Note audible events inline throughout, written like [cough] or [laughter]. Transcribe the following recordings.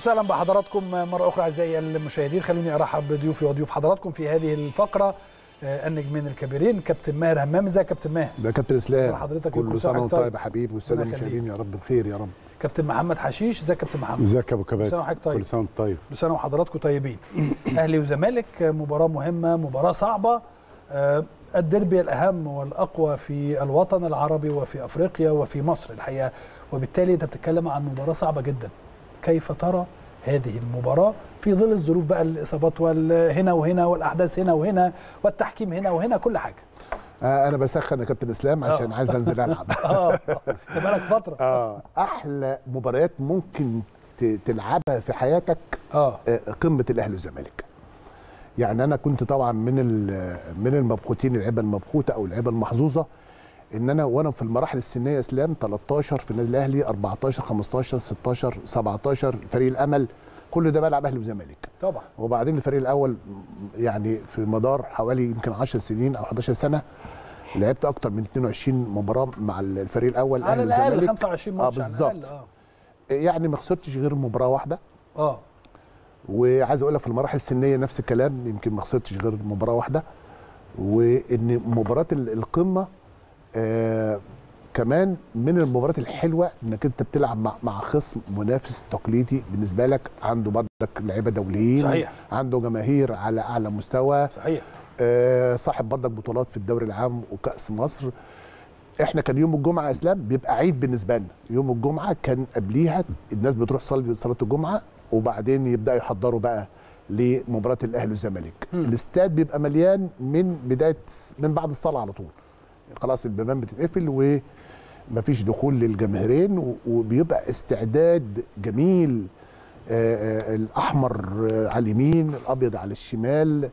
وسهلا بحضراتكم مرة أخرى أعزائي المشاهدين. خلوني أرحب بضيوفي وضيوف حضراتكم في هذه الفقرة. آه، النجمين الكبيرين كابتن ماهر همام ازيك يا كابتن ماهر. ده كابتن إسلام حضرتك كل سنة وأنت طيب. يا حبيبي والسادة المشاهدين يا رب بخير يا رب. كابتن محمد حشيش إزيك يا كابتن محمد؟ إزيك يا أبو كل كباتن سنة وحضرتك طيب. كل سنة طيب. كل سنة وحضراتكم طيبين. [clears throat] أهلي وزمالك مباراة مهمة مباراة صعبة. آه، الديربي الأهم والأقوى في الوطن العربي وفي أفريقيا وفي مصر الحقيقة. وبالتالي أنت بتتكلم عن مباراة صعبة جدا. كيف ترى هذه المباراة في ظل الظروف بقى الإصابات والهنا وهنا والأحداث هنا وهنا والتحكيم هنا وهنا كل حاجة. آه أنا بسخن يا كابتن إسلام عشان آه. عايز أنزل ألعب. [laughs] آه. بقالك فترة. آه. أحلى مباريات ممكن تلعبها في حياتك آه. آه، قمة الأهلي والزمالك. يعني أنا كنت طبعا من من المبخوتين اللعيبة المبخوتة أو اللعيبة المحظوظة ان أنا وأنا في المراحل السنيه اسلام 13 في النادي الاهلي 14 15 16 17 فريق الامل كل ده بلعب أهلي وزمالك. طبعا. وبعدين الفريق الأول يعني في مدار حوالي يمكن 10 سنين أو 11 سنة لعبت أكتر من 22 مباراة مع الفريق الأول على أهلي وزمالك. 25 آه ماتش على الأقل بالظبط. آه. يعني ما خسرتش غير مباراة واحدة. آه. وعايز أقول لك في المراحل السنية نفس الكلام يمكن ما خسرتش غير مباراة واحدة. وإن مباراة ال- القمة آه كمان من المباريات الحلوة إنك أنت بتلعب مع, مع خصم منافس تقليدي بالنسبة لك. عنده برضك لعيبة دوليين صحيح. عنده جماهير على أعلى مستوى. صحيح. آه، صاحب برضك بطولات في الدوري العام وكأس مصر. إحنا كان يوم الجمعة يا إسلام بيبقى عيد بالنسبة لنا. يوم الجمعة كان قبليها الناس بتروح تصلي صلاة الجمعة وبعدين يبدأوا يحضروا بقى لمباراة الأهلي والزمالك. الاستاد بيبقى مليان من بدايه من بعد الصلاة على طول. خلاص البيبان بتتقفل ومفيش دخول للجماهيرين وبيبقى استعداد جميل آه، آه، الأحمر على اليمين الأبيض على الشمال.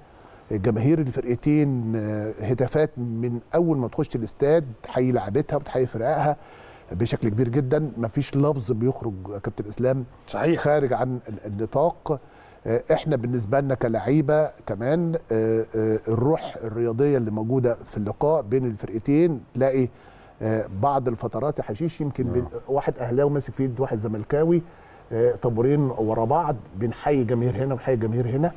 جماهير الفرقتين آه، هتافات من أول ما تخش الاستاد تحيي لعبتها وتحيي فرقها بشكل كبير جدا. مفيش لفظ بيخرج كابتن إسلام صحيح. خارج عن ال- النطاق. إحنا بالنسبة لنا كلعيبة كمان آه، آه، الروح الرياضية اللي موجودة في اللقاء بين الفرقتين تلاقي آه، بعض الفترات يا حشيش يمكن بين واحد أهلاوي ماسك في ايد واحد زملكاوي آه، طابورين ورا بعض بنحيي جماهير هنا وبنحيي جماهير هنا.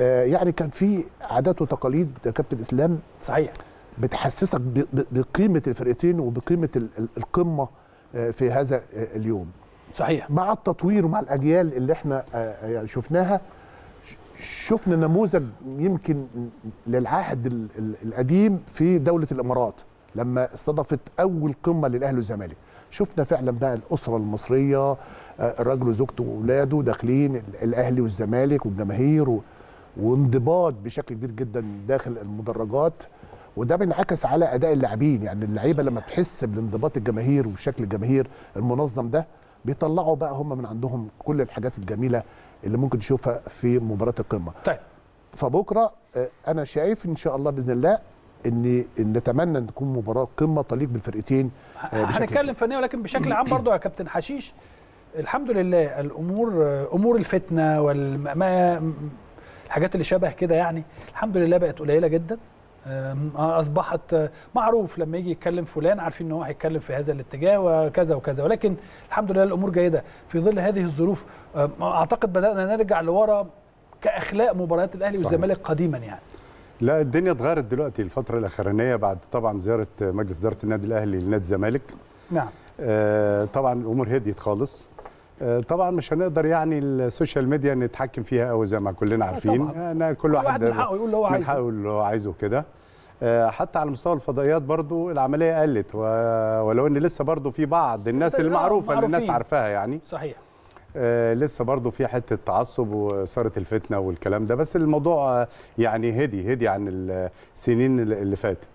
آه، يعني كان في عادات وتقاليد يا كابتن إسلام صحيح. بتحسسك بقيمة الفرقتين وبقيمة ال- ال- القمة آه، في هذا آه، اليوم. صحيح. مع التطوير ومع الأجيال اللي إحنا آه، يعني شفناها شفنا نموذج يمكن للعهد ال- ال- القديم في دولة الإمارات لما استضافت أول قمة للأهلي والزمالك. شفنا فعلا بقى الأسرة المصرية آه، الراجل وزوجته واولاده داخلين ال- الأهلي والزمالك والجماهير وانضباط بشكل كبير جدا داخل المدرجات. وده بينعكس على أداء اللاعبين يعني اللعيبة لما بتحس بالانضباط الجماهير وشكل الجماهير المنظم ده بيطلعوا بقى هم من عندهم كل الحاجات الجميلة اللي ممكن تشوفها في مباراة القمة. طيب. فبكرة آه، أنا شايف إن شاء الله بإذن الله إن نتمنى إن تكون مباراة قمة تليق بالفرقتين آه، هنتكلم فنيا ولكن بشكل عام برضو يا كابتن حشيش الحمد لله الأمور أمور الفتنة والما الحاجات اللي شبه كده يعني الحمد لله بقت قليلة جدا. أصبحت معروف لما يجي يتكلم فلان عارفين إن هو هيتكلم في هذا الاتجاه وكذا وكذا ولكن الحمد لله الأمور جيدة. في ظل هذه الظروف أعتقد بدأنا نرجع لورا كأخلاق مباريات الأهلي. والزمالك قديما يعني. لا الدنيا اتغيرت دلوقتي الفترة الأخرانية بعد طبعا زيارة مجلس إدارة النادي الأهلي لنادي الزمالك. نعم. آه، طبعا الأمور هديت خالص. آه، طبعا مش هنقدر يعني السوشيال ميديا نتحكم فيها قوي زي ما كلنا عارفين. طبعاً. أنا كل كل واحد من حقه يقول اللي هو من عايزه. حقه يقول اللي هو عايزه كده. آه، حتى على مستوى الفضائيات برضو العملية قلت ولو إن لسه برضو في بعض الناس المعروفة اللي الناس. عارفاها يعني. صحيح. آه لسه برضو في حتة تعصب وإثارة الفتنة والكلام ده. بس الموضوع آه يعني هدي هدي عن السنين اللي اللي فاتت.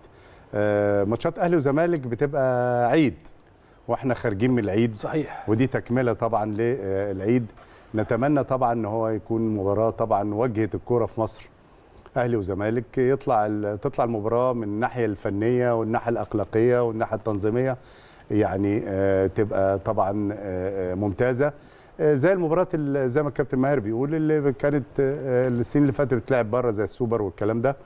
آه ماتشات أهلي وزمالك بتبقى عيد. وإحنا خارجين من العيد. صحيح. ودي تكملة طبعا للعيد نتمنى طبعا إن هو يكون مباراة طبعا واجهه الكورة في مصر. أهلي وزمالك يطلع تطلع المباراة من الناحية الفنية والناحية الأخلاقية والناحية التنظيمية. يعني آه، تبقى طبعا آه، آه، ممتازة. آه، زي المباراة زي ما الكابتن ماهر بيقول اللي كانت آه، السنين اللي فاتت بتلعب بره زي السوبر والكلام ده.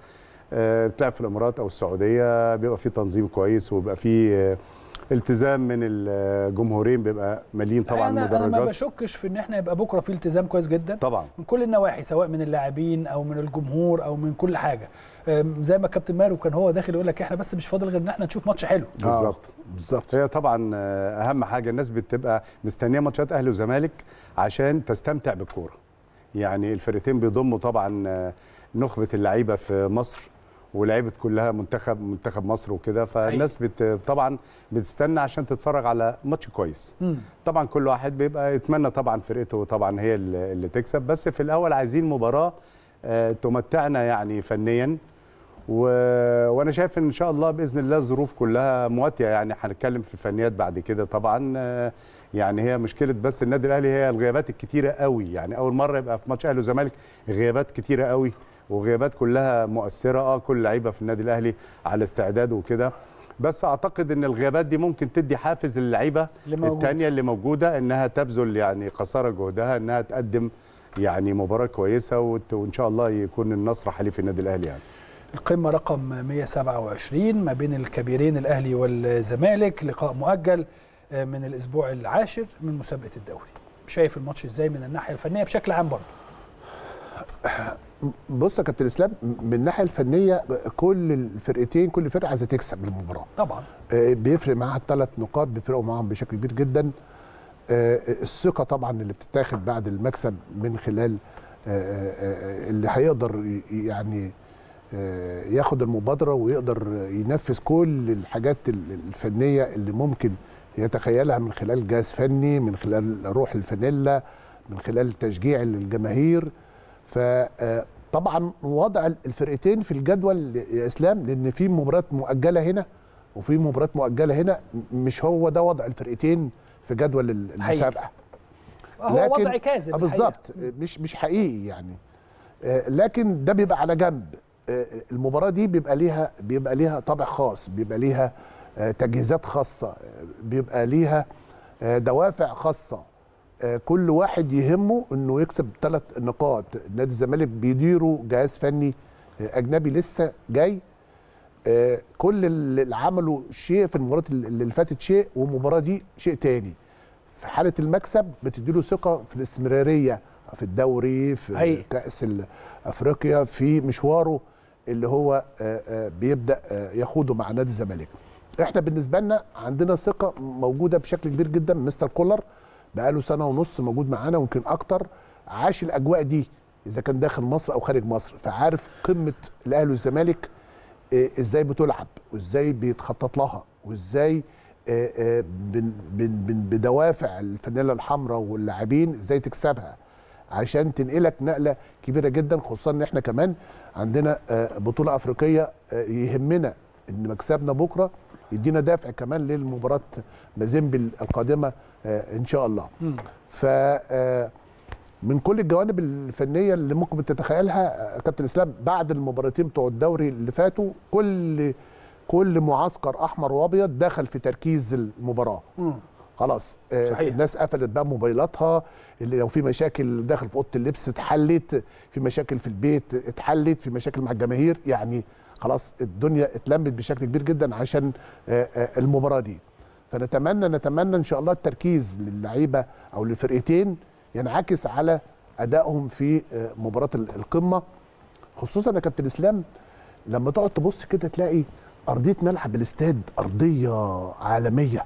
آه، بتلعب في الإمارات أو السعودية. بيبقى في تنظيم كويس وبيبقى في آه، التزام من الجمهورين بيبقى مالين طبعا أنا أنا ما بشكش في إن إحنا يبقى بكرة في التزام كويس جدا. طبعا. من كل النواحي سواء من اللاعبين أو من الجمهور أو من كل حاجة. زي ما كابتن مارو كان هو داخل يقول لك إحنا بس مش فاضل غير إن إحنا نشوف ماتش حلو. بالظبط بالظبط. هي طبعا آه، أهم حاجة الناس بتبقى مستنية ماتشات أهلي وزمالك عشان تستمتع بالكورة. يعني الفرقتين بيضموا طبعا آه، نخبة اللعيبة في مصر. ولعيبة كلها منتخب منتخب مصر وكده فالناس بت طبعا بتستنى عشان تتفرج على ماتش كويس. مم. طبعا كل واحد بيبقى يتمنى طبعا فرقته طبعا هي اللي اللي تكسب. بس في الأول عايزين مباراة آه، تمتعنا يعني فنيا. و... وأنا شايف إن شاء الله بإذن الله الظروف كلها مواتية. يعني هنتكلم في الفنيات بعد كده. طبعا آه، يعني هي مشكلة بس النادي الأهلي هي الغيابات الكتيرة قوي. يعني أول مرة يبقى في ماتش أهلي وزمالك غيابات كتيرة قوي. وغيابات كلها مؤثرة آه كل لعيبة في النادي الأهلي على استعداد وكده. بس أعتقد إن الغيابات دي ممكن تدي حافز للعيبة. الثانية اللي موجودة إنها تبذل يعني قصارى جهدها إنها تقدم يعني مباراة كويسة وإن شاء الله يكون النصر حليف النادي الأهلي يعني. القمة رقم 127 ما بين الكبيرين الأهلي والزمالك. لقاء مؤجل آه، من الأسبوع العاشر من مسابقة الدوري. شايف الماتش إزاي من الناحية الفنية بشكل عام برضه؟ بص يا كابتن اسلام من الناحية الفنية كل الفرقتين كل فرقة عايزة تكسب المباراة. طبعا. آه، بيفرق معاها الثلاث نقاط بيفرقوا معاهم بشكل كبير جدا. آه، الثقة طبعا اللي بتتاخد بعد المكسب من خلال آه، اللي هيقدر يعني ياخد المبادرة ويقدر ينفذ كل الحاجات ال- الفنية اللي ممكن يتخيلها من خلال جهاز فني من خلال روح الفانيلا من خلال تشجيع للجماهير فطبعا وضع الفرقتين في الجدول يا إسلام لأن في مباريات مؤجلة هنا وفي مباريات مؤجلة هنا مش هو ده وضع الفرقتين في جدول المسابقة. هو وضع كاذب آه. بالظبط. مش مش حقيقي يعني. آه، لكن ده بيبقى على جنب. آه، المباراة دي بيبقى ليها بيبقى ليها طابع خاص بيبقى ليها آه، تجهيزات خاصة آه، بيبقى ليها آه، دوافع خاصة. آه، كل واحد يهمه إنه يكسب ثلاث نقاط. نادي الزمالك بيديره جهاز فني آه، أجنبي لسه جاي. آه، كل اللي عملوا شيء في المباراة اللي فاتت شيء والمباراة دي شيء تاني. في حالة المكسب بتديله ثقة في الاستمرارية في الدوري في حقيقي. كأس افريقيا في مشواره اللي هو آه، آه، بيبدأ آه، يخوضه مع نادي الزمالك. إحنا بالنسبة لنا عندنا ثقة موجودة بشكل كبير جدا مستر كولر. بقاله سنة ونص موجود معانا ويمكن أكتر عاش الأجواء دي إذا كان داخل مصر أو خارج مصر. فعارف قمة الأهلي والزمالك آه، إزاي بتلعب وإزاي بيتخطط لها وإزاي آه، آه، بدوافع الفانيلا الحمراء واللاعبين إزاي تكسبها عشان تنقلك نقلة كبيرة جدا خصوصا إن إحنا كمان عندنا بطولة أفريقية يهمنا إن مكسبنا بكرة يدينا دافع كمان للمباراة مازيمبي القادمة إن شاء الله. ف آه، من كل الجوانب الفنية اللي ممكن تتخيلها آه، كابتن إسلام بعد المباراتين بتوع الدوري اللي فاتوا كل كل معسكر أحمر وأبيض دخل في تركيز المباراة مم. خلاص آه، صحيح. الناس قفلت بقى موبايلاتها اللي لو في مشاكل داخل في أوضة اللبس اتحلت في مشاكل في البيت اتحلت في مشاكل مع الجماهير يعني خلاص الدنيا اتلمت بشكل كبير جدا عشان آه، آه، المباراة دي فنتمنى نتمنى إن شاء الله التركيز للعيبة أو للفرقتين ينعكس على أدائهم في آه، مباراة ال- القمة خصوصا يا كابتن إسلام لما تقعد تبص كده تلاقي أرضية ملعب الاستاد أرضية عالمية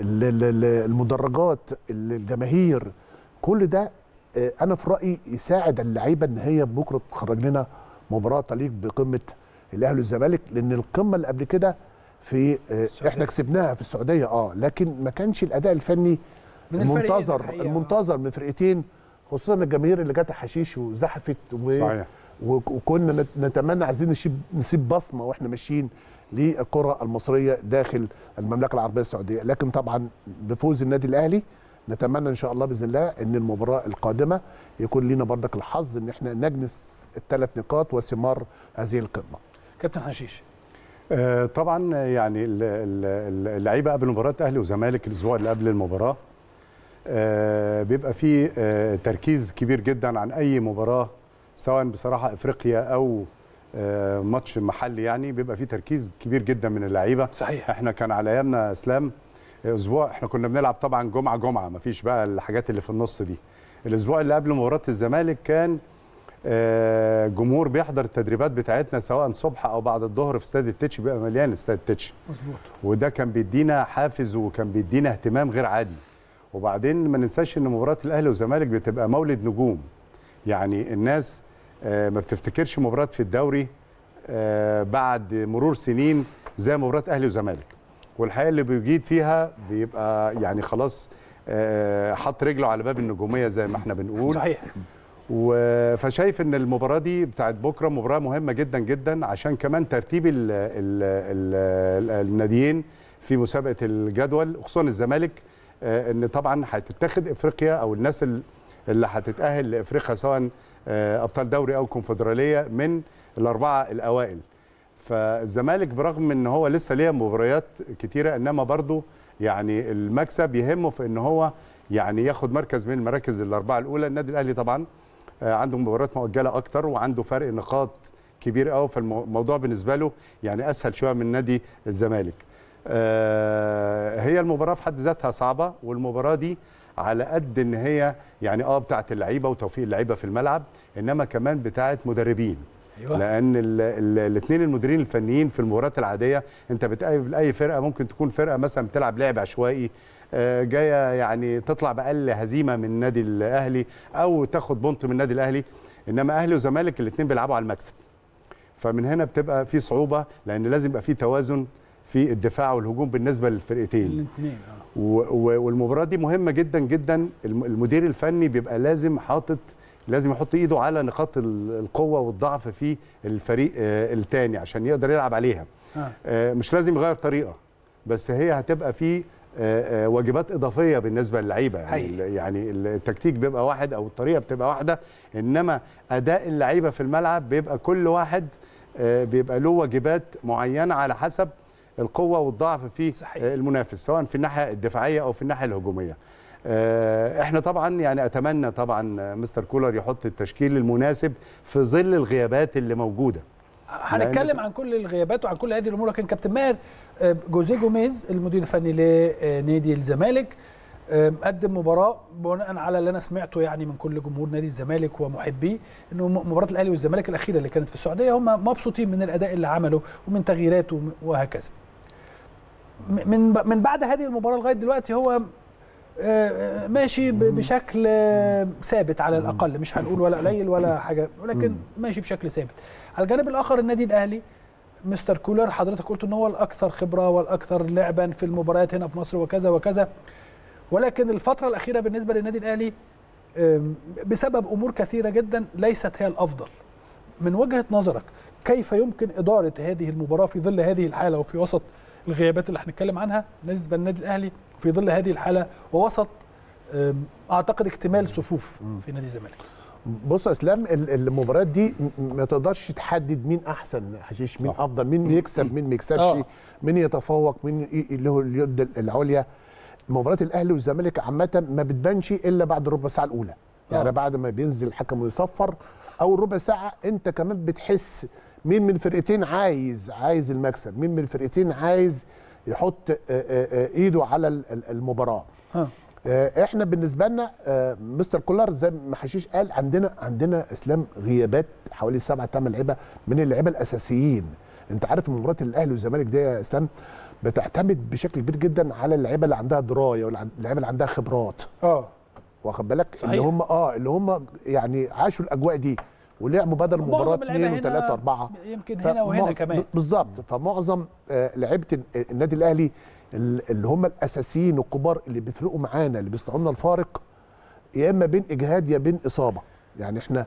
ال- ال- ال- المدرجات ال- الجماهير كل ده آه، أنا في رأيي يساعد اللعيبة إن هي بكرة تخرج لنا مباراة تليق بقمة الأهلي والزمالك لأن القمة اللي قبل كده في آه، السعودية. إحنا كسبناها في السعودية آه لكن ما كانش الأداء الفني من المنتظر الحقيقة. المنتظر من فرقتين خصوصا الجماهير اللي جت حشيش وزحفت و... صحيح وكنا نت- نتمنى عايزين نسيب نسيب بصمة وإحنا ماشيين للكرة المصرية داخل المملكة العربية السعودية لكن طبعا بفوز النادي الأهلي نتمنى إن شاء الله بإذن الله إن المباراة القادمة يكون لنا بردك الحظ إن إحنا نجنس الثلاث نقاط وثمار هذه القمة كابتن حشيش آه، طبعا يعني ال- ال- اللعيبة قبل مباراة أهلي وزمالك الأسبوع اللي قبل المباراة آه، بيبقى فيه آه، تركيز كبير جدا عن أي مباراة سواء بصراحة إفريقيا أو آه، ماتش محلي يعني بيبقى فيه تركيز كبير جدا من اللعيبة. صحيح. إحنا كان على أيامنا أسلام أسبوع إحنا كنا بنلعب طبعا جمعة جمعة مفيش بقى الحاجات اللي في النص دي. الأسبوع اللي قبل مباراة الزمالك كان آه، جمهور بيحضر التدريبات بتاعتنا سواء صبح أو بعد الظهر في استاد التتش بيبقى مليان استاد التتش. مظبوط. وده كان بيدينا حافز وكان بيدينا اهتمام غير عادي. وبعدين ما ننساش إن مباراة الأهلي والزمالك بتبقى مولد نجوم. يعني الناس آه، ما بتفتكرش مباراة في الدوري آه، بعد مرور سنين زي مباراة أهلي وزمالك. والحقيقة اللي بيجيد فيها بيبقى يعني خلاص آه، حط رجله على باب النجومية زي ما إحنا بنقول. صحيح. فشايف إن المباراة دي بتاعت بكرة مباراة مهمة جدا جدا عشان كمان ترتيب ال ال ال الناديين في مسابقة الجدول خصوصا الزمالك آه، إن طبعا هتتاخد إفريقيا أو الناس ال- اللي هتتأهل لإفريقيا سواء آه، أبطال دوري أو كونفدرالية من الأربعة الأوائل. فالزمالك برغم إن هو لسه ليه مباريات كتيرة إنما برضه يعني المكسب يهمه في إن هو يعني ياخد مركز من المراكز الأربعة الأولى النادي الأهلي طبعا عنده مباريات مؤجلة أكتر وعنده فرق نقاط كبير قوي فالموضوع بالنسبة له يعني أسهل شوية من نادي الزمالك. آه، هي المباراة في حد ذاتها صعبة والمباراة دي على قد إن هي يعني آه بتاعت اللعيبة وتوفيق اللعيبة في الملعب إنما كمان بتاعت مدربين. أيوه. لأن الاثنين المديرين الفنيين في المباريات العادية أنت بتقابل أي فرقة ممكن تكون فرقة مثلا بتلعب لعب عشوائي آه، جاية يعني تطلع بأقل هزيمة من النادي الأهلي أو تاخد بونت من النادي الأهلي. إنما أهلي وزمالك الاثنين بيلعبوا على المكسب. فمن هنا بتبقى في صعوبة لأن لازم يبقى في توازن في الدفاع والهجوم بالنسبة للفرقتين. و- والمباراة دي مهمة جدا جدا. الم- المدير الفني بيبقى لازم حاطط لازم يحط إيده على نقاط ال- القوة والضعف في الفريق الثاني عشان يقدر يلعب عليها. آه. آه، مش لازم يغير طريقة بس هي هتبقى في آه، آه، واجبات إضافية بالنسبة للعيبة. يعني يعني التكتيك بيبقى واحد أو الطريقة بتبقى واحدة إنما أداء اللعيبة في الملعب بيبقى كل واحد آه، بيبقى له واجبات معينة على حسب القوة والضعف في صحيح. آه، المنافس سواء في الناحية الدفاعية أو في الناحية الهجومية. آه، إحنا طبعا يعني أتمنى طبعا آه، مستر كولر يحط التشكيل المناسب في ظل الغيابات اللي موجودة. هنتكلم عن كل الغيابات وعن كل هذه الأمور لكن كابتن ماهر آه، جوزيه جوميز المدير الفني لنادي الزمالك آه، قدم مباراة بناء على اللي أنا سمعته يعني من كل جمهور نادي الزمالك ومحبيه إنه مباراة الأهلي والزمالك الأخيرة اللي كانت في السعودية هم مبسوطين من الأداء اللي عمله ومن تغييراته وهكذا. من من بعد هذه المباراة لغاية دلوقتي هو آه، ماشي بشكل آه، ثابت على الأقل مش هنقول ولا قليل ولا حاجة ولكن ماشي بشكل ثابت. على الجانب الآخر النادي الأهلي مستر كولر حضرتك قلت ان هو الأكثر خبرة والأكثر لعبا في المباريات هنا في مصر وكذا وكذا. ولكن الفترة الأخيرة بالنسبة للنادي الأهلي بسبب أمور كثيرة جدا ليست هي الأفضل. من وجهة نظرك كيف يمكن إدارة هذه المباراة في ظل هذه الحالة وفي وسط الغيابات اللي هنتكلم عنها؟ بالنسبة للنادي الأهلي في ظل هذه الحالة ووسط أعتقد اكتمال صفوف في نادي الزمالك. بص يا اسلام ال- المباريات دي ما تقدرش تحدد مين أحسن حشيش مين صح. أفضل مين يكسب مين ما يكسبش آه. مين يتفوق مين له اليد العليا مباراه الأهلي والزمالك عامة ما بتبانش إلا بعد الربع ساعة الأولى يعني آه. بعد ما بينزل الحكم ويصفر أو الربع ساعة أنت كمان بتحس مين من الفرقتين عايز عايز المكسب مين من الفرقتين عايز يحط آه، إيده على ال- ال- المباراة إحنا بالنسبة لنا آه، مستر كولر زي ما حشيش قال عندنا عندنا إسلام غيابات حوالي سبعة ثمان لعيبة من اللعيبة الأساسيين. انت عارف مباراة الأهلي والزمالك دي يا إسلام بتعتمد بشكل كبير جدا على اللعيبة اللي عندها دراية واللعيبه اللي عندها خبرات. آه. واخد بالك؟ صحيح. اللي هم آه اللي هم يعني عاشوا الأجواء دي ولعبوا بدل مباراة معظم اللعيبة اثنين هنا وثلاثه أربعة. يمكن هنا وهنا كمان. بالظبط. فمعظم آه، لعيبة ال- النادي الأهلي ال- اللي هم الأساسيين الكبار اللي بيفرقوا معانا اللي بيصنعوا لنا الفارق يا إما بين إجهاد يا بين إصابة يعني إحنا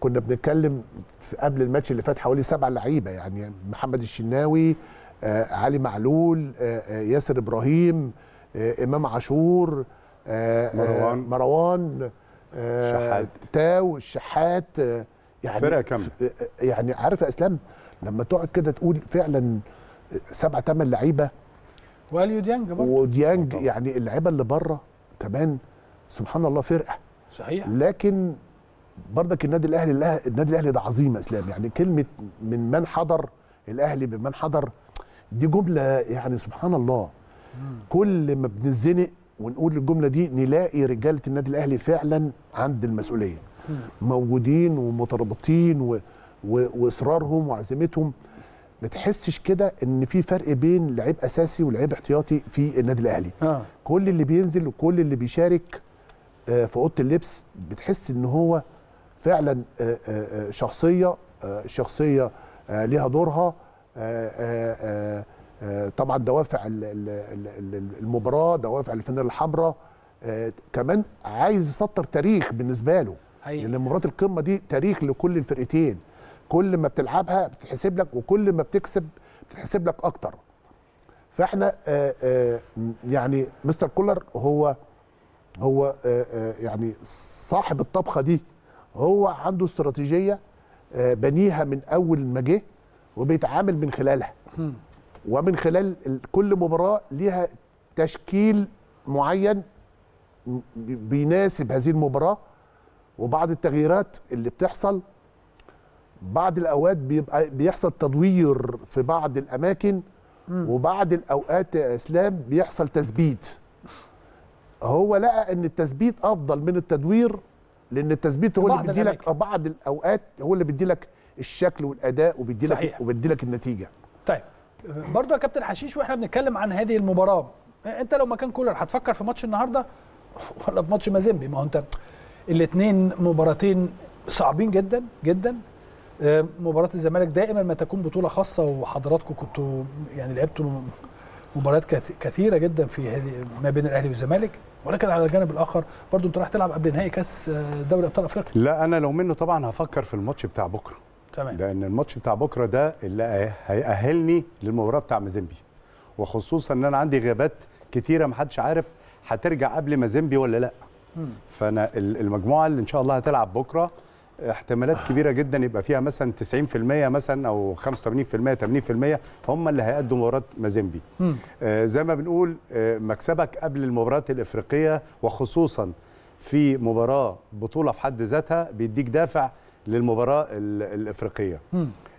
كنا بنتكلم في قبل الماتش اللي فات حوالي سبع لعيبة يعني محمد الشناوي آه علي معلول آه آه ياسر إبراهيم آه إمام عاشور آه مروان. آه مروان آه شحات. تاو الشحات آه يعني فرقة كاملة. يعني عارف يا إسلام لما تقعد كده تقول فعلا سبعة ثمان لعيبة واليو ديانج برضه. وديانج طبعا. يعني اللعيبة اللي بره كمان سبحان الله فرقة. صحيح. لكن برضك النادي الأهلي لا النادي الأهلي ده عظيم يا إسلام. يعني كلمة من من حضر الأهلي بمن حضر دي جملة يعني سبحان الله. كل ما بنزنق ونقول الجملة دي نلاقي رجالة النادي الأهلي فعلا عند المسؤولية. موجودين ومترابطين. وإصرارهم وعزيمتهم. ما تحسش كده إن في فرق بين لعيب أساسي ولعيب احتياطي في النادي الأهلي. آه. كل اللي بينزل وكل اللي بيشارك آه، في أوضة اللبس بتحس إن هو فعلا آه، آه، آه، شخصية آه، شخصية آه، ليها دورها آه، آه، آه، آه، طبعا دوافع ال- ال- ال- ال- المباراة دوافع الفانيلا الحمراء آه، كمان عايز يسطر تاريخ بالنسبة له. لأن مباراة القمة دي تاريخ لكل الفرقتين. كل ما بتلعبها بتتحسب لك وكل ما بتكسب بتتحسب لك أكتر. فإحنا آه، آه، م- يعني مستر كولر هو هو آه، آه، يعني صاحب الطبخة دي. هو عنده استراتيجية آه، بنيها من أول ما جه وبيتعامل من خلالها. ومن خلال ال- كل مباراة ليها تشكيل معين بيناسب هذه المباراة. وبعض التغييرات اللي بتحصل بعض الأوقات بيبقى بيحصل تدوير في بعض الأماكن وبعض الأوقات يا إسلام بيحصل تثبيت. هو لقى إن التثبيت أفضل من التدوير لأن التثبيت هو اللي بيدي لك. بعض الأوقات هو اللي بيدي لك الشكل والأداء وبيدي لك. وبيدي لك النتيجة. طيب برضو يا كابتن حشيش وإحنا بنتكلم عن هذه المباراة أنت لو مكان كولر هتفكر في ماتش النهارده؟ [laughs] ولا في ماتش مازيمبي؟ ما هو أنت الاثنين مباراتين صعبين جدا جدا. مباراة الزمالك دائما ما تكون بطولة خاصة وحضراتكم كنتوا يعني لعبتوا مباريات كث- كثيرة جدا في هذه ما بين الأهلي والزمالك. ولكن على الجانب الآخر برضو أنت رايح تلعب قبل نهائي كأس آه، دوري أبطال أفريقيا. لا أنا لو منه طبعا هفكر في الماتش بتاع بكرة. تمام. لأن الماتش بتاع بكرة ده اللي هيأهلني للمباراة بتاع مازيمبي. وخصوصا إن أنا عندي غيابات كتيرة محدش عارف هترجع قبل مازيمبي ولا لأ. فأنا ال- المجموعة اللي إن شاء الله هتلعب بكرة احتمالات كبيرة جدا يبقى فيها مثلا 90% مثلا أو 85% 80% هم اللي هيأدوا مباراة مازيمبي. آه، زي ما بنقول آه، مكسبك قبل المباريات الإفريقية وخصوصا في مباراة بطولة في حد ذاتها بيديك دافع للمباراة ال- الإفريقية.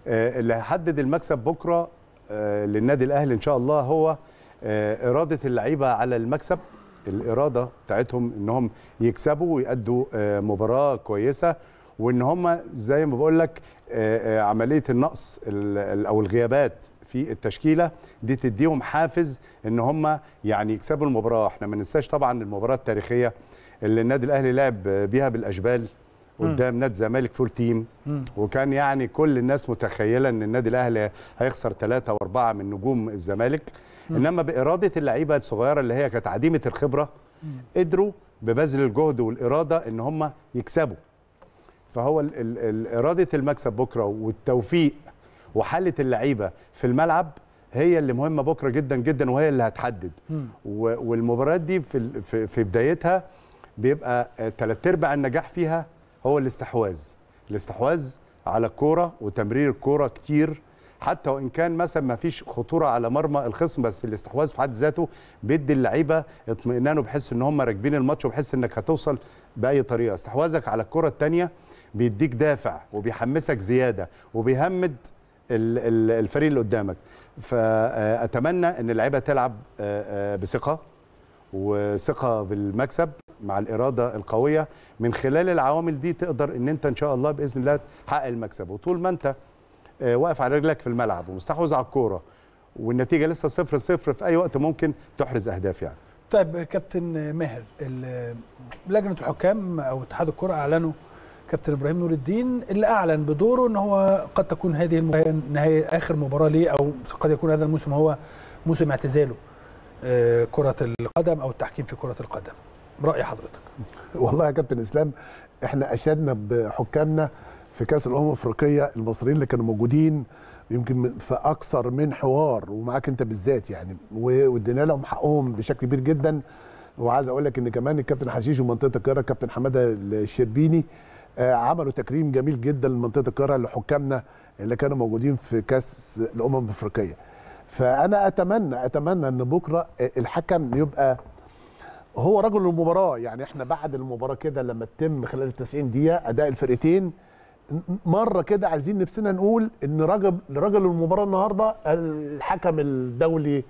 آه، اللي هيحدد المكسب بكرة آه، للنادي الأهلي إن شاء الله هو آه، إرادة اللعيبة على المكسب الإرادة بتاعتهم إنهم يكسبوا ويأدوا مباراة كويسة وإن هم زي ما بقول لك آه، آه، عملية النقص ال- ال- أو الغيابات في التشكيلة دي تديهم حافز إن هم يعني يكسبوا المباراة. إحنا ما ننساش طبعا المباراة التاريخية اللي النادي الأهلي لعب بيها بالأشبال قدام نادي الزمالك فول تيم مم. وكان يعني كل الناس متخيلة إن النادي الأهلي هيخسر ثلاثة وأربعة من نجوم الزمالك. إنما بإرادة اللعيبة الصغيرة اللي هي كانت عديمة الخبرة قدروا ببذل الجهد والإرادة إن هم يكسبوا. فهو ال- ال- ال- إرادة المكسب بكرة والتوفيق وحاله اللعيبة في الملعب هي اللي مهمة بكرة جدا جدا وهي اللي هتحدد. والمباريات دي في في في بدايتها بيبقى ثلاث أرباع النجاح فيها هو الاستحواذ. الاستحواذ على الكورة وتمرير الكورة كتير. حتى وإن كان مثلا ما فيش خطورة على مرمى الخصم بس الاستحواذ في حد ذاته بيدي اللعيبة اطمئنان وبحس إن هم راكبين الماتش وبحس إنك هتوصل بأي طريقة. استحواذك على الكره الثانية بيديك دافع وبيحمسك زيادة وبيهمد ال- ال- الفريق اللي قدامك. فأتمنى إن اللعيبة تلعب آه، آه، بثقة وثقة بالمكسب مع الإرادة القوية. من خلال العوامل دي تقدر إن أنت إن شاء الله بإذن الله تحقق المكسب. وطول ما أنت آه، واقف على رجلك في الملعب ومستحوذ على الكورة والنتيجة لسه صفر صفر في أي وقت ممكن تحرز أهداف يعني. طيب كابتن ماهر لجنة الحكام أو اتحاد الكرة أعلنوا كابتن إبراهيم نور الدين اللي أعلن بدوره إن هو قد تكون هذه المباراة نهاية آخر مباراة ليه أو قد يكون هذا الموسم هو موسم اعتزاله آه، كرة القدم أو التحكيم في كرة القدم. راي حضرتك. والله يا كابتن إسلام إحنا أشدنا بحكامنا في كأس الأمم الأفريقية المصريين اللي كانوا موجودين يمكن في أكثر من حوار ومعاك أنت بالذات يعني وادينا لهم حقهم بشكل كبير جدا. وعايز أقول لك إن كمان الكابتن حشيش ومنطقة القاهرة الكابتن حمادة الشربيني عملوا تكريم جميل جدا لمنطقة القاهرة لحكامنا اللي كانوا موجودين في كأس الأمم الأفريقية. فأنا اتمنى أتمنى إن بكرة الحكم يبقى هو رجل المباراة. يعني إحنا بعد المباراة كده لما تتم خلال ال 90 دقيقة أداء الفرقتين مرة كده عايزين نفسنا نقول إن رجل رجل المباراة النهارده الحكم الدولي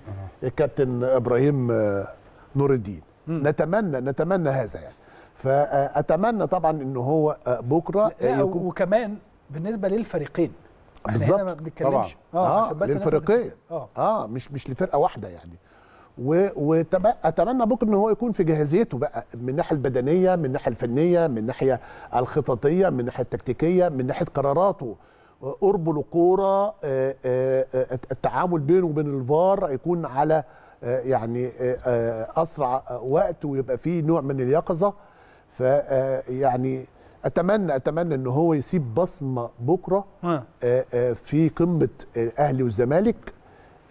الكابتن إبراهيم آه، نور الدين. نتمنى نتمنى هذا يعني. فأتمنى طبعا إن هو آه، بكرة لا يكون وكمان بالنسبة للفريقين. إحنا بالظبط. ما بنتكلمش. آه عشان بس للفريقين. آه. آه مش مش لفرقة واحدة يعني. واتمنى بكرة إن هو يكون في جاهزيته بقى من الناحيه البدنية من الناحيه الفنية من الناحيه الخططية من الناحيه التكتيكية من ناحية قراراته. قربه للكوره آه، آه، آه، التعامل بينه وبين الفار يكون على آه، يعني آه، آه، أسرع وقت ويبقى فيه نوع من اليقظة. ف آه، يعني اتمنى أتمنى إن هو يسيب بصمة بكرة آه. آه، في قمة آه، أهلي والزمالك.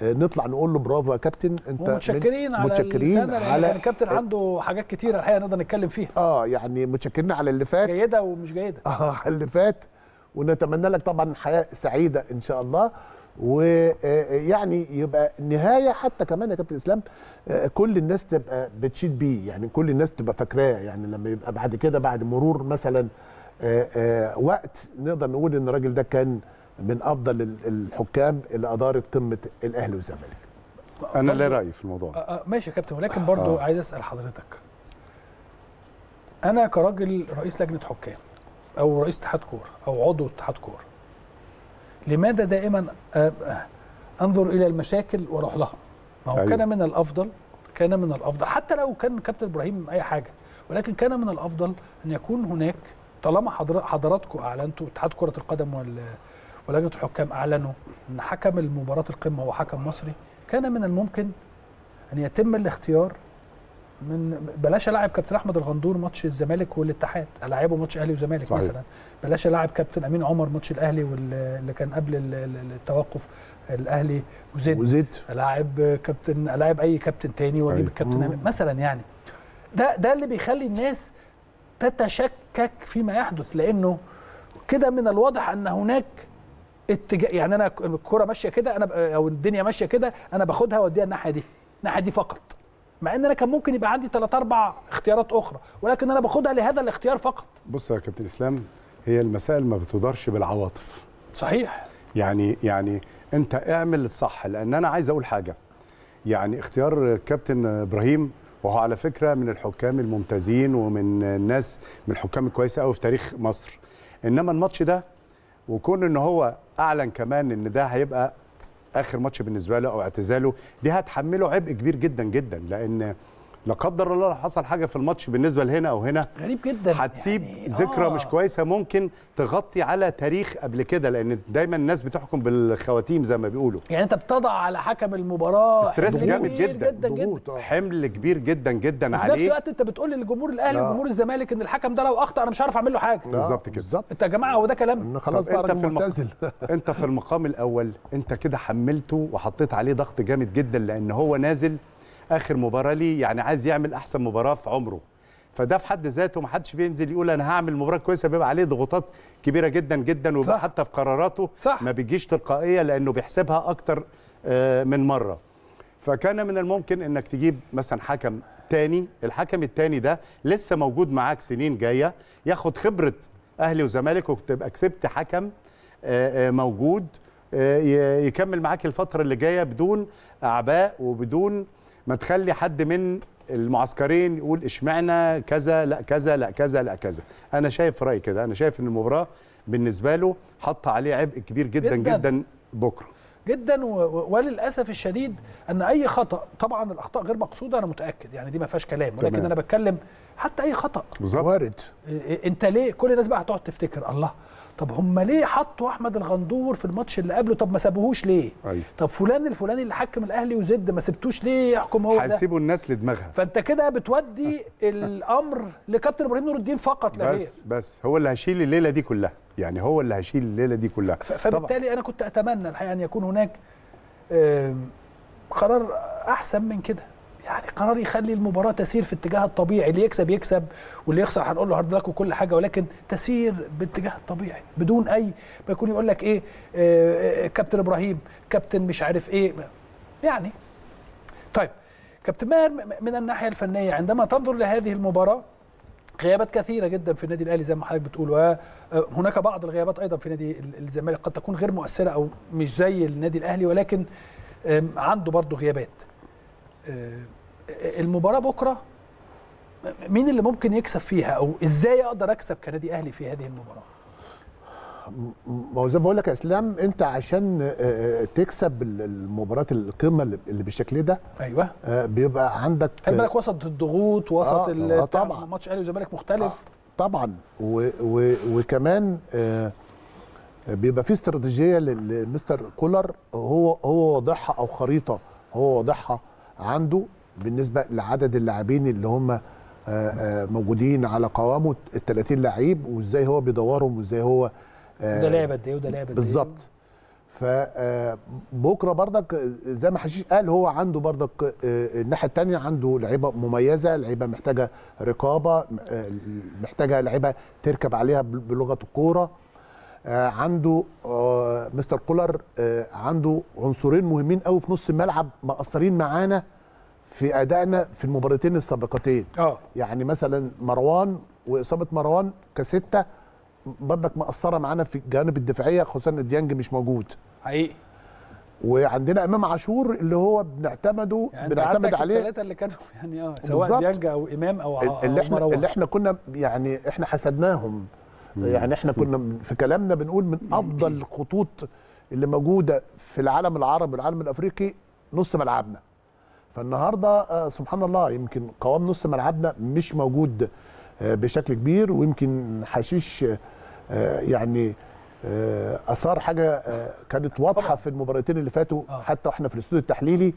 نطلع نقول له برافو يا كابتن أنت ومتشكرين على متشكرين على كان الكابتن عنده حاجات كتيرة الحقيقة نقدر نتكلم فيها. آه يعني متشكرين على اللي فات. جيدة ومش جيدة. [laughs] آه على اللي فات. ونتمنى لك طبعا حياة سعيدة إن شاء الله. ويعني يبقى النهايه حتى كمان يا كابتن إسلام آه، كل الناس تبقى بتشيد بيه. يعني كل الناس تبقى فاكراه. يعني لما يبقى بعد كده بعد مرور مثلا آه، آه، وقت نقدر نقول إن الراجل ده كان من أفضل ال- الحكام اللي أدارت قمة الأهلي والزمالك. أنا ليه برضو- رايي في الموضوع. ماشي يا كابتن. ولكن برضو آه. عايز أسأل حضرتك. أنا كراجل رئيس لجنة حكام أو رئيس اتحاد كورة أو عضو اتحاد كورة لماذا دائما آه، آه، أنظر إلى المشاكل وأروح لها ما هو أيوة. كان من الأفضل كان من الأفضل حتى لو كان كابتن إبراهيم أي حاجة ولكن كان من الأفضل أن يكون هناك طالما حضر- حضراتكم أعلنتوا اتحاد كرة القدم وال ولجنة الحكام أعلنوا إن حكم المباراة القمة هو حكم مصري كان من الممكن أن يتم الاختيار من بلاش العب كابتن احمد الغندور ماتش الزمالك والاتحاد العبه ماتش أهلي وزمالك صحيح. مثلا بلاش العب كابتن امين عمر ماتش الاهلي واللي كان قبل ال- ال- التوقف الاهلي وزد وزيد العب كابتن العب اي كابتن تاني واجيب أيوة. الكابتن. أمين. مثلا يعني ده ده اللي بيخلي الناس تتشكك فيما يحدث لأنه كده من الواضح أن هناك اتجاه يعني أنا الكرة ماشية كده أنا أو الدنيا ماشية كده أنا باخدها وأديها الناحية دي الناحية دي فقط مع إن أنا كان ممكن يبقى عندي ثلاث أربع اختيارات أخرى ولكن أنا باخدها لهذا الاختيار فقط. بص يا كابتن إسلام هي المسائل ما بتدارش بالعواطف. صحيح. يعني يعني أنت اعمل الصح لأن أنا عايز أقول حاجة. يعني اختيار كابتن إبراهيم وهو على فكرة من الحكام الممتازين ومن الناس من الحكام الكويسة قوي في تاريخ مصر. إنما الماتش ده وكون إن هو أعلن كمان إن ده هيبقى آخر ماتش بالنسبة له أو اعتزاله دي هتحمله عبء كبير جدا جدا لأن لا قدر الله لو حصل حاجة في الماتش بالنسبة لهنا أو هنا غريب جدا هتسيب يعني ذكرى آه. مش كويسة ممكن تغطي على تاريخ قبل كده لأن دايما الناس بتحكم بالخواتيم زي ما بيقولوا يعني أنت بتضع على حكم المباراة ستريس حمل جامد كبير جدا. جدا جدا آه. حمل كبير جدا جدا وفي نفس عليه الوقت أنت بتقول للجمهور الأهلي لا. وجمهور الزمالك إن الحكم ده لو أخطأ أنا مش هعرف أعمل له حاجة بالظبط كده. بالظبط أنت يا جماعة هو ده كلام خلاص بقى انت في المق- معتزل [laughs] أنت في المقام الأول أنت كده حملته وحطيت عليه ضغط جامد جدا لأن هو نازل آخر مباراة ليه يعني عايز يعمل أحسن مباراة في عمره فده في حد ذاته ما حدش بينزل يقول أنا هعمل مباراة كويسة بيبقى عليه ضغوطات كبيرة جدا جدا صح. ويبقى حتى في قراراته صح. ما بيجيش تلقائية لأنه بيحسبها أكتر آه، من مرة فكان من الممكن إنك تجيب مثلا حكم تاني الحكم التاني ده لسه موجود معاك سنين جاية ياخد خبرة أهلي وزمالك وتبقى كسبت حكم آه، آه، موجود يكمل معاك الفترة اللي جاية بدون أعباء وبدون ما تخلي حد من المعسكرين يقول اشمعنى كذا لا كذا لا كذا لا كذا. أنا شايف رأيي كده. أنا شايف إن المباراة بالنسبة له حط عليه عبء كبير جدا جداً. جدا, جداً بكره جدا وللأسف الشديد أن أي خطأ طبعا الأخطاء غير مقصودة أنا متأكد. يعني دي ما فيهاش كلام ولكن تمام. أنا بتكلم حتى أي خطأ. بالظبط. وارد. أنت ليه كل الناس بقى هتقعد تفتكر؟ الله. طب هم ليه حطوا أحمد الغندور في الماتش اللي قبله؟ طب ما سابوهوش ليه؟ أيوة. طب فلان الفلاني اللي حكم الأهلي وزد ما سبتوش ليه؟ يحكم هو ده. هيسيبوا الناس لدماغها. فأنت كده بتودي [laughs] الأمر لكابتن إبراهيم نور الدين فقط لا بس بس هو اللي هيشيل الليلة دي كلها. يعني هو اللي هيشيل الليلة دي كلها. فبالتالي أنا كنت أتمنى الحقيقة أن يكون هناك قرار أحسن من كده. يعني قرار يخلي المباراة تسير في اتجاهها الطبيعي. اللي يكسب يكسب واللي يخسر هنقول له هارد لك وكل حاجة ولكن تسير باتجاه الطبيعي بدون أي ما يكون يقول لك إيه آه، آه، كابتن إبراهيم كابتن مش عارف إيه. يعني. طيب كابتن ماهر من الناحية الفنية عندما تنظر لهذه المباراة غيابات كثيرة جدا في النادي الأهلي زي ما حضرتك بتقول وهناك بعض الغيابات أيضا في نادي الزمالك قد تكون غير مؤثرة أو مش زي النادي الأهلي ولكن عنده برضه غيابات. آه، المباراة بكرة مين اللي ممكن يكسب فيها؟ أو إزاي أقدر أكسب كنادي أهلي في هذه المباراة؟ ما هو زي ما بقول لك يا إسلام أنت عشان آه، آه، تكسب ال- المباراة القمة اللي بالشكل ده أيوه. آه، بيبقى عندك خلي بالك وسط الضغوط وسط آه، آه، طبعا. ماتش أهلي وزمالك مختلف. طبعا. و و وكمان آه، بيبقى في استراتيجية لمستر كولر هو هو واضحها أو خريطة هو واضحها عنده. بالنسبة لعدد اللاعبين اللي هم آه، آه، موجودين على قوامه ال 30 لعيب وإزاي هو بيدورهم وإزاي هو آه، وده لعب قد إيه وده لعب قد إيه. بالظبط. فبكره برضك زي ما حشيش قال هو عنده برضك آه، الناحية الثانية عنده لعيبة مميزة لعيبة محتاجة رقابة محتاجة لعيبة تركب عليها بل- بلغة الكورة. عنده مستر كولر عنده عنصرين مهمين قوي في نص الملعب مأثرين معانا. في أدائنا في المباراتين السابقتين. آه. يعني مثلا مروان وإصابة مروان كستة برضك مأثرة معانا في الجانب الدفاعية خصوصا إن ديانج مش موجود. حقيقي. وعندنا أمام عاشور اللي هو بنعتمده يعني بنعتمد عليه. الثلاثه اللي كانوا [laughs] يعني آه سواء. ديانج أو إمام أو ال- اللي إحنا مروان. اللي إحنا كنا يعني إحنا حسدناهم. يعني إحنا كنا في كلامنا بنقول من أفضل الخطوط اللي موجودة في العالم العربي والعالم الأفريقي نص ملعبنا. فالنهارده آه، سبحان الله يمكن قوام نص ملعبنا مش موجود آه، بشكل كبير ويمكن حشيش آه، يعني آثار حاجة كانت واضحة. في المباراتين اللي فاتوا. حتى وإحنا في الاستوديو التحليلي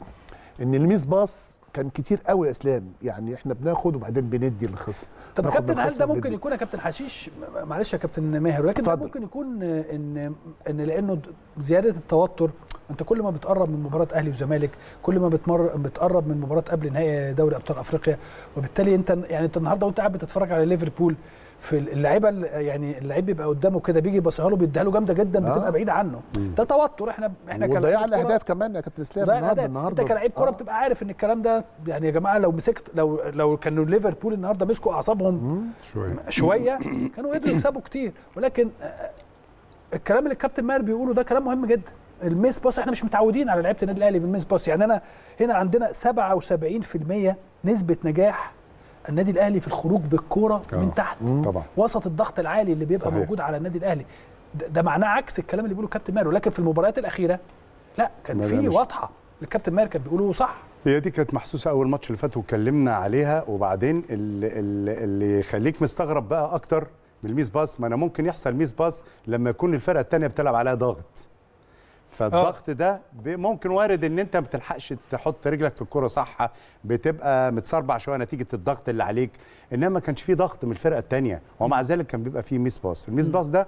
إن الميس باص كان كتير قوي يا اسلام يعني إحنا بناخد وبعدين بندي للخصم طب كابتن هل ده ممكن. يكون يا كابتن حشيش معلش يا كابتن ماهر ولكن ده. ممكن يكون إن إن لأنه زيادة التوتر انت كل ما بتقرب من مباراة أهلي وزمالك كل ما بتمر بتقرب من مباراة قبل نهائي دوري أبطال أفريقيا وبالتالي انت يعني انت النهارده وانت قاعد بتتفرج على ليفربول في اللعيبة يعني اللعيب بيبقى قدامه كده بيجي يبصيها له بيديها له جامدة جدا بتبقى آه. بعيدة عنه. ده توتر. إحنا إحنا كلاعيبة كرة- الاهداف كمان يا كابتن إسلام ضيع النهارده. النهارده انت كلاعب كوره آه. بتبقى عارف إن الكلام ده يعني يا جماعة لو مسكت لو لو كانوا ليفربول النهارده مسكوا أعصابهم شوية. شوية كانوا قدروا يكسبوا كتير. ولكن آه، الكلام اللي الكابتن ماهر بيقوله ده كلام مهم جدا. الميس باص إحنا مش متعودين على لعيبة النادي الأهلي بالميس باص. يعني أنا هنا عندنا 77% نسبة نجاح النادي الأهلي في الخروج بالكورة آه. من تحت طبعا. وسط الضغط العالي اللي بيبقى صحيح. موجود على النادي الأهلي. ده, ده معناه عكس الكلام اللي بيقوله الكابتن ماهر. ولكن في المباريات الأخيرة لا كان في واضحة. الكابتن ماهر كان بيقوله صح. هي دي كانت محسوسة أول ماتش اللي فات واتكلمنا عليها. وبعدين اللي, اللي- يخليك مستغرب بقى أكتر من ال miss pass ما أنا ممكن يحصل miss pass لما يكون الفرقة الثانية بتلعب عليها ضغط. فالضغط ده ب- ممكن وارد إن أنت ما بتلحقش تحط رجلك في الكرة صح بتبقى متسربع شوية نتيجة الضغط اللي عليك. إنما ما كانش فيه ضغط من الفرقة الثانية ومع ذلك كان بيبقى فيه miss pass ال miss pass ده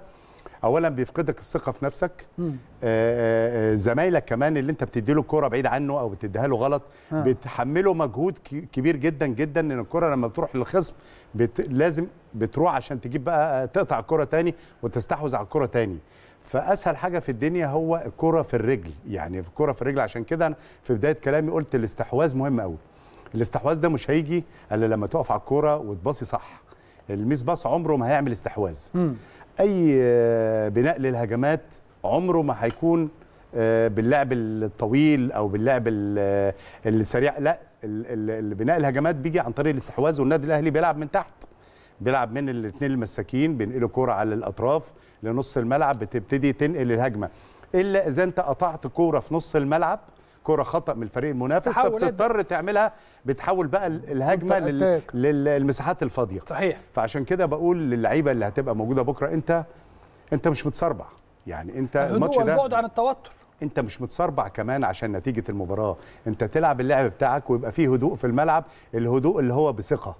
اولا بيفقدك الثقة في نفسك. آه، آه، زمايلك كمان اللي أنت بتدي له الكوره بعيد عنه أو بتديها له غلط آه. بتحمله مجهود كبير جدا جدا إن الكوره لما بتروح للخصم بت... لازم بتروح عشان تجيب بقى تقطع الكوره تاني وتستحوذ على الكوره تاني. فأسهل حاجة في الدنيا هو الكوره في الرجل. يعني الكوره في الرجل عشان كده أنا في بداية كلامي قلت الاستحواذ مهم قوي الاستحواذ ده مش هيجي إلا لما تقف على الكوره وتباصي صح. الميس باص عمره ما هيعمل استحواذ. أي آه، بناء للهجمات عمره ما هيكون آه، باللعب الطويل أو باللعب ال- آه، السريع. لا ال- ال- ال- بناء الهجمات بيجي عن طريق الاستحواذ والنادي الأهلي بيلعب من تحت. بيلعب من الاثنين المساكين بينقلوا كوره على الأطراف. لنص الملعب بتبتدي تنقل الهجمة. إلا إذا أنت قطعت كورة في نص الملعب كورة خطأ من الفريق المنافس. فبتضطر تعملها بتحول بقى ال- الهجمة كونتر لل-. للمساحات الفاضية. صحيح. فعشان كده بقول للعيبة اللي هتبقى موجودة بكرة أنت أنت مش متسربع. يعني أنت الماتش ده عن التوتر. أنت مش متسربع كمان عشان نتيجة المباراة. أنت تلعب اللعب بتاعك ويبقى فيه هدوء في الملعب الهدوء اللي هو بثقة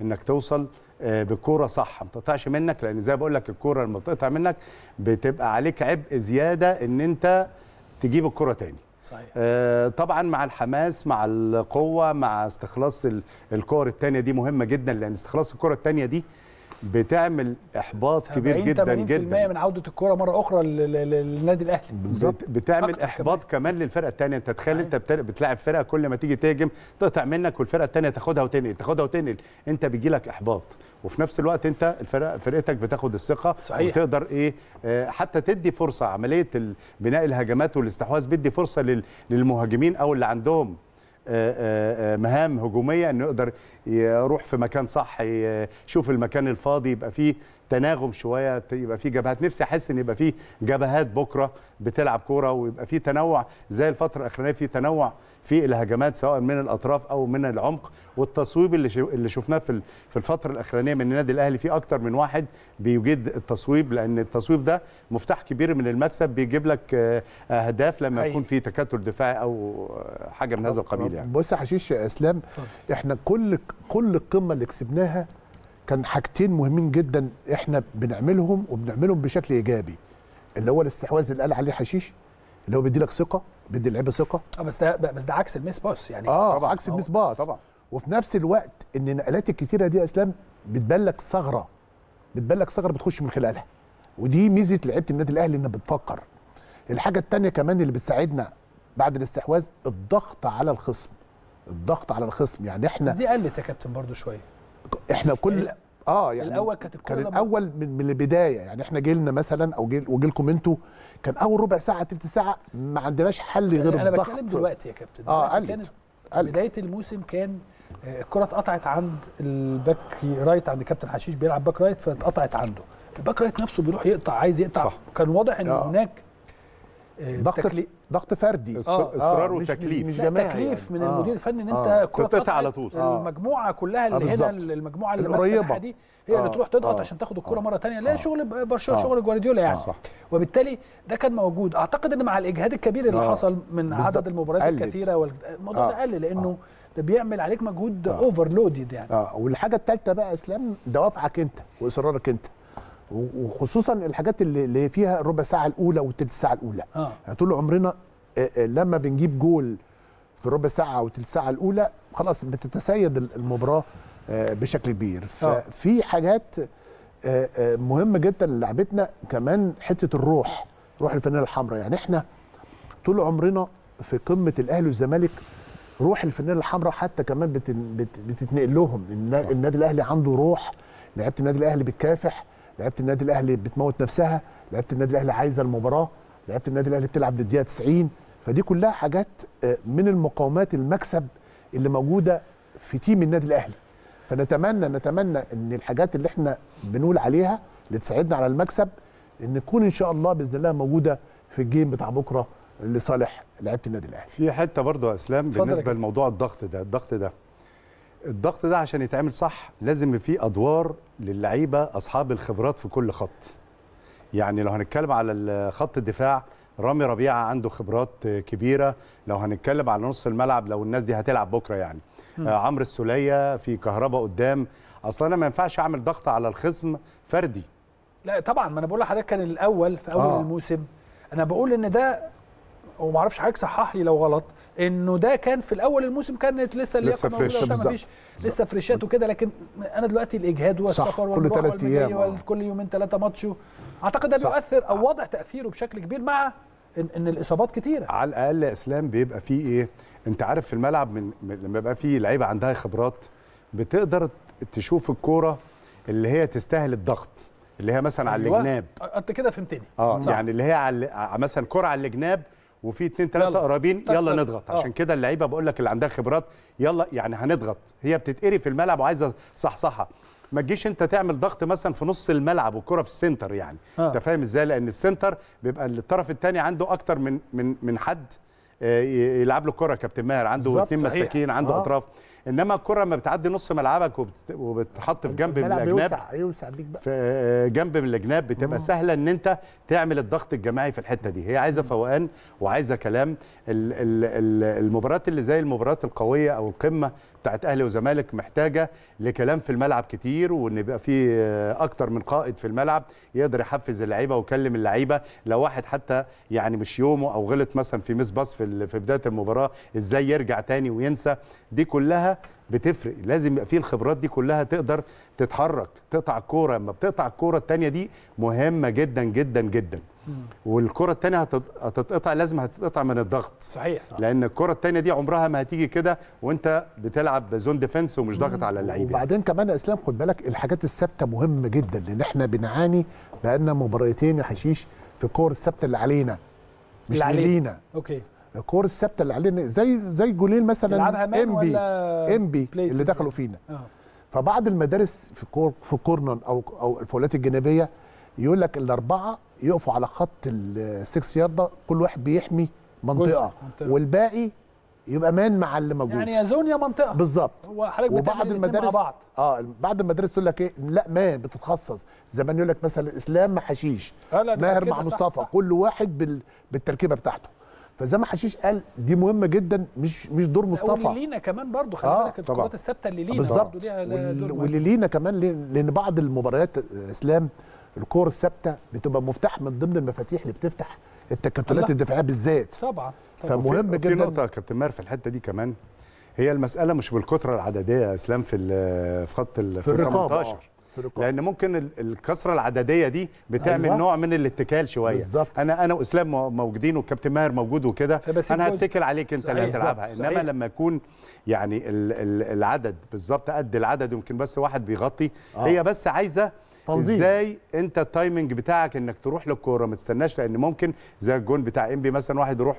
إنك توصل بالكوره صح ما تقطعش منك لأن زي ما بقول لك الكورة لما بتقطع منك بتبقى عليك عبء زيادة إن أنت تجيب الكورة تاني. صحيح. آه، طبعا مع الحماس مع القوة مع استخلاص ال- الكور الثانية دي مهمة جدا لأن استخلاص الكره الثانية دي بتعمل إحباط كبير 70 جدا 80% جدا. من عودة الكره مرة أخرى لل- لل- للنادي الأهلي. بت- بتعمل إحباط كمان للفرقة الثانية أنت تخيل. أنت بت- بتلاعب فرقة كل ما تيجي تهاجم تقطع منك والفرقة الثانية تاخدها وتنقل تاخدها وتنقل. أنت بيجي لك إحباط. وفي نفس الوقت أنت الفرقه فرقتك بتاخد الثقة صحيح. وتقدر إيه آه، حتى تدي فرصة. عملية بناء الهجمات والاستحواذ بيدي فرصة لل- للمهاجمين أو اللي عندهم آه، آه، مهام هجومية انه يقدر يروح في مكان صح يشوف المكان الفاضي يبقى فيه تناغم شوية يبقى فيه جبهات. نفسي أحس إن يبقى فيه جبهات بكرة بتلعب كورة ويبقى فيه تنوع زي الفترة الاخرانيه فيه تنوع في الهجمات سواء من الأطراف أو من العمق والتصويب اللي اللي شفناه في ال- في الفترة الأخرانية من النادي الأهلي في أكتر من واحد بيجيد التصويب لأن التصويب ده مفتاح كبير من المكسب بيجيب لك آه، أهداف لما. يكون في تكتل دفاعي أو آه، حاجة من هذا القبيل يعني بص يا حشيش يا إسلام. إحنا كل كل القمة اللي كسبناها كان حاجتين مهمين جدا إحنا بنعملهم وبنعملهم بشكل إيجابي اللي هو الاستحواذ اللي قال عليه حشيش اللي هو بيدي لك ثقة بيدي اللعيبة ثقة. آه بس ده بس ده عكس ال miss pass يعني. آه طبعاً. عكس ال miss pass. طبعا. وفي نفس الوقت إن النقلات الكتيرة دي يا إسلام بتبان لك ثغرة بتبان لك ثغرة بتخش من خلالها. ودي ميزة لعيبة النادي الأهلي إنها بتفكر. الحاجة الثانية كمان اللي بتساعدنا بعد الاستحواذ الضغط على الخصم. الضغط على الخصم. يعني بس إحنا دي قلت يا كابتن برضو شوية. إحنا كل آه يعني الأول كانت الكره كان الأول من, من البداية يعني إحنا جيلنا مثلا أو جيل وجيلكم أنتوا كان أول ربع ساعة تلت ساعة ما عندناش حل غير أنا الضغط بتكلم دلوقتي يا كابتن آه قلت. بداية الموسم كان آه، الكرة اتقطعت عند ال back right عند كابتن حشيش بيلعب back right فاتقطعت عنده ال back right نفسه بيروح يقطع عايز يقطع صح. كان واضح إن آه. هناك ضغط تكلي- ضغط فردي إص- آه، إصرار مش- وتكليف مش جماعي تكليف يعني. من آه. المدير الفني إن آه. أنت كره تتقطع اتقطعت، على طول. آه. المجموعة كلها اللي آه، هنا. المجموعة اللي. الناحيه دي هي اللي آه. تروح تضغط آه. عشان تاخد الكره آه. مرة ثانية لا آه. شغل برشلونة آه. شغل جوارديولا يعني صح. وبالتالي ده كان موجود أعتقد إن مع الإجهاد الكبير اللي آه. حصل من. عدد المباريات. الكثيرة والموضوع ده آه. قل لأنه آه. ده بيعمل عليك مجهود آه. overloaded يعني آه والحاجة الثالثه بقى إسلام دوافعك أنت وإصرارك أنت وخصوصا الحاجات اللي اللي فيها الربع ساعة الأولى والثلث ساعة الأولى. آه. يعني طول عمرنا آه، آه، لما بنجيب جول في الربع ساعة أو الثلث ساعة الأولى خلاص بتتسيد ال- المباراة آه، بشكل كبير. آه. ففي حاجات آه، آه، مهمه جدا للعبتنا كمان حتة الروح روح الفانيله الحمراء. يعني إحنا طول عمرنا في قمة الأهلي والزمالك روح الفانيله الحمراء حتى كمان بت- بت- بتتنقل لهم. النا- النادي الأهلي عنده روح لعيبة النادي الأهلي بتكافح. لعيبه النادي الأهلي بتموت نفسها لعيبه النادي الأهلي عايزة المباراة لعيبه النادي الأهلي بتلعب للدقيقة 90 فدي كلها حاجات آه، من المقومات المكسب اللي موجودة في تيم النادي الأهلي. فنتمنى نتمنى إن الحاجات اللي إحنا بنقول عليها اللي تساعدنا على المكسب إن تكون إن شاء الله بإذن الله موجودة في الجيم بتاع بكرة لصالح لعيبة النادي الأهلي. في حتة برضه يا إسلام بالنسبة. لموضوع الضغط ده الضغط ده. الضغط ده عشان يتعمل صح لازم فيه أدوار للعيبة أصحاب الخبرات في كل خط. يعني لو هنتكلم على خط الدفاع رامي ربيعة عنده خبرات كبيرة. لو هنتكلم على نص الملعب لو الناس دي هتلعب بكرة يعني. آه عمرو السولية في كهرباء قدام. أصلا أنا ما ينفعش أعمل ضغط على الخصم فردي. لا طبعا ما أنا بقول لحضرتك كان الأول في أول. آه. الموسم. أنا بقول إن ده وما أعرفش حضرتك صحح لي لو غلط انه ده كان في الأول الموسم كانت لسه اللياقة وبتاع، بالظبط. مفيش لسه فريشات وكده لكن أنا دلوقتي الاجهاد والسفر كل أيام، آه. وكل يومين ثلاثة ماتش أعتقد ده. بيؤثر أو واضح تأثيره بشكل كبير مع ان, إن الإصابات كتيرة على الأقل يا إسلام بيبقى فيه إيه أنت عارف في الملعب من لما يبقى فيه لعيبة عندها خبرات بتقدر تشوف الكورة اللي هي تستاهل الضغط اللي هي مثلا على أيوة. الجناب أنت كده فهمتني آه صح. يعني اللي هي على مثلا كرة على الجناب وفي اتنين تلاتة يلا. قريبين يلا طق. نضغط آه. عشان كده اللعيبة بقول لك اللي عندها خبرات يلا يعني هنضغط هي بتتقري في الملعب وعايزة صحصحة ما تجيش انت تعمل ضغط مثلا في نص الملعب والكره في ال center يعني آه. انت فاهم إزاي لأن ال center بيبقى الطرف الثاني عنده أكتر من من من حد آه، يلعب له كرة كابتن ماهر عنده اثنين. مساكين عنده آه. أطراف إنما الكرة لما بتعدي نص ملعبك وبت- وبتحط في جنب من الأجناب يوسع يوسع بيك بقى. في جنب من الجناب بتبقى. سهلة إن أنت تعمل الضغط الجماعي في الحتة دي. هي عايزة فوقان وعايزة كلام. ال- ال- ال- المباريات اللي زي المباريات القوية أو القمة بتاعت أهلي وزمالك محتاجة لكلام في الملعب كتير وإن يبقى في آه، أكتر من قائد في الملعب يقدر يحفز اللعيبة ويكلم اللعيبة. لو واحد حتى يعني مش يومه أو غلط مثلا في مس باص في بداية المباراة إزاي يرجع تاني وينسى دي كلها بتفرق. لازم يبقى فيه الخبرات دي كلها تقدر تتحرك. تقطع الكورة لما بتقطع الكورة الثانية دي مهمة جدا جدا جدا. والكره الثانية هتت- هتتقطع لازم هتتقطع من الضغط. صحيح. لأن الكره الثانية دي عمرها ما هتيجي كده وأنت بتلعب زون ديفense ومش ضاغط على اللعيب يعني. وبعدين كمان يا إسلام خد بالك الحاجات الثابتة مهمة جدا لأن إحنا بنعاني بقالنا مباراتين يا حشيش في الكور الثابتة اللي علينا مش اللي علينا. لينا. أوكي. الكور الثابتة اللي علينا زي زي جولين مثلا إنبي ولا إنبي places اللي دخلوا؟ فينا. آه. فبعض المدارس في كور في ال corner أو أو الفاولات الجانبية يقول لك الأربعة يقفوا على خط ال six yard كل واحد بيحمي منطقة. منطقة. والباقي يبقى man مع اللي موجود. يعني يا zone يا منطقة. بالظبط. وبعض المدارس بعض. آه بعض المدارس تقول لك إيه؟ لا man بتتخصص. زمان يقول لك مثلا إسلام مع حشيش. آه ماهر مع مصطفى. صح. كل واحد بال... بالتركيبة بتاعته. فزي ما حشيش قال دي مهمة جدا مش مش دور واللي مصطفى لينا كمان برضو خلي آه، بالك طبعا. الكرات الثابتة اللي لينا بالظبط دور مهم. واللي لينا كمان؟ لأن بعض المباريات آه، إسلام الكور الثابتة بتبقى مفتاح من ضمن المفاتيح اللي بتفتح التكتلات. الدفاعية بالذات طبعا طبعا. فمهم جدا في نقطة يا كابتن ماهر في الحتة دي كمان هي المسألة مش بالكثرة العددية يا إسلام في ال- في خط ال في الرقابة 18 آه، في الرقابه لأن ممكن ال- الكثره العددية دي بتعمل أيوة. نوع من الاتكال شوية بالظبط. أنا أنا وإسلام مو- موجودين والكابتن ماهر موجود وكده أنا. هتكل عليك انت اللي. هتلعبها. إنما صحيح. لما يكون يعني ال ال العدد بالظبط قد العدد يمكن بس واحد بيغطي آه. هي بس عايزة تنظيم. إزاي أنت ال timing بتاعك إنك تروح للكورة ما تستناش لأن ممكن زي الجون بتاع إنبي مثلا واحد يروح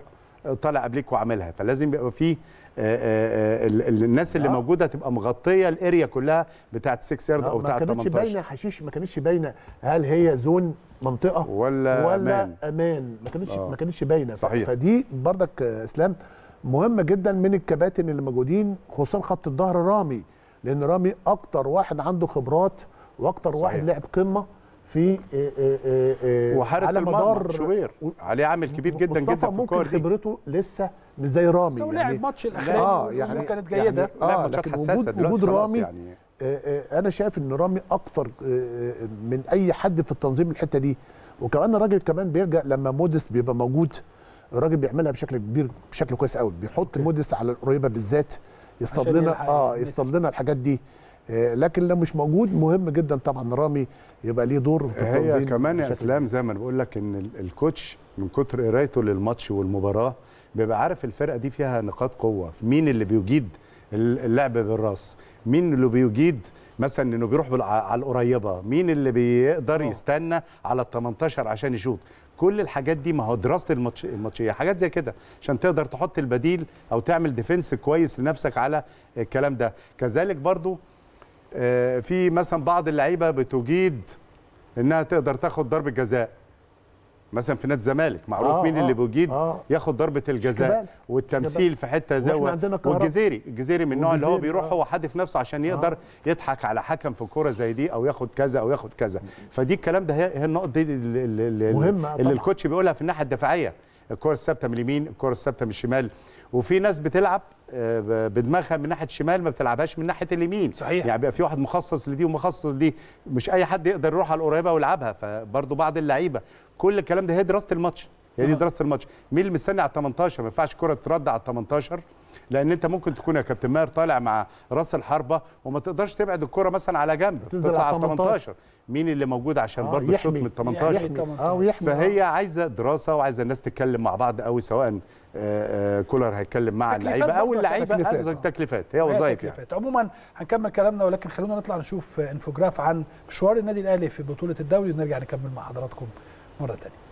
طالع قبليك وعاملها فلازم يبقى فيه آه، آه، آه، ال- ال- الناس اللي آه. موجودة تبقى مغطية ال area كلها بتاعت 6 يارد أو ما بتاعت كانتش 18 باينة حشيش ما كانتش باينة هل هي زون منطقة ولا ولا أمان. أمان ما كانتش آه. ما كانتش باينة صحيح. فدي بردك إسلام مهمة جدا من الكباتن اللي موجودين خصوصا خط الظهر رامي لأن رامي أكتر واحد عنده خبرات وأكتر صحيح. واحد لعب قمة في آه، آه، آه، وحارس على المرمى مدار شوبير و- عليه عامل كبير جدا جدا في الكوره دي خبرته لسه مش زي رامي بس هو لعب يعني ماتش الاخراني آه، آه يعني- يعني كانت جيدة. يعني- آه، ماتشات لكن حساسة وجود- دلوقتي وجود رامي يعني. آه، آه، أنا شايف إن رامي أكتر آه، آه، من أي حد في التنظيم الحتة دي. وكمان الراجل كمان بيرجع لما موديس بيبقى موجود الراجل بيعملها بشكل كبير بشكل كويس قوي. بيحط موديس على القريبة بالذات يصطاد لنا آه. يصطاد لنا الحاجات دي. آه، لكن لو مش موجود مهم جدا طبعا رامي يبقى ليه دور في التنظيم هي كمان يا اسلام زي ما بقول لك إن ال- ال coach من كتر قرايته للماتش والمباراة بيبقى عارف الفرقة دي فيها نقاط قوة. مين اللي بيجيد ال- اللعب بالراس؟ مين اللي بيجيد مثلا إنه بيروح على القريبة؟ مين اللي بيقدر آه. يستنى على ال 18 عشان يشوط؟ كل الحاجات دي ما هو دراسة الماتش الماتشية حاجات زي كده عشان تقدر تحط البديل أو تعمل ديفنس كويس لنفسك على الكلام ده. كذلك برضو آه، في مثلا بعض اللعيبة بتجيد إنها تقدر تاخد ضربة جزاء. مثلا في نادي الزمالك معروف آه، مين آه، اللي بيجيد آه. ياخد ضربة الجزاء. والتمثيل في حتة زي. والجزيري الجزيري من النوع اللي هو بيروح آه. هو حادف نفسه عشان يقدر يضحك على حكم في كورة زي دي أو ياخد كذا أو ياخد كذا فدي الكلام ده هي النقط دي اللي, اللي, اللي. الكوتش بيقولها في الناحية الدفاعية الكرة الثابتة من اليمين الكرة الثابتة من الشمال وفي ناس بتلعب آه، بدماغها من ناحية الشمال ما بتلعبهاش من ناحية اليمين صحيح. يعني بيبقى في واحد مخصص لدي ومخصص لدي مش أي حد يقدر يروح على القريبة ويلعبها فبرضه بعض اللعيبة كل الكلام ده هي دراسة الماتش هي دي. دراسة الماتش مين اللي مستني على ال 18 ما ينفعش كرة ترد على ال 18 لأن انت ممكن تكون يا كابتن ماهر طالع مع راس الحربة وما تقدرش تبعد الكرة مثلا على جنب تطلع على على ال 18 مين اللي موجود عشان آه، برضه الشوط. من ال 18 يحمي. آه ويحمي. فهي عايزة دراسة وعايزة الناس تتكلم مع بعض قوي سواء آه، آه، كولر هيتكلم مع اللعيبة أو اللعيبة. تكليفات. تكليفات. هي وظائف يعني. عموما هنكمل كلامنا ولكن خلونا نطلع نشوف إنفوجراف عن مشوار النادي الأهلي في بطولة الدوري ونرجع نكمل مع حضراتكم مرة ثانية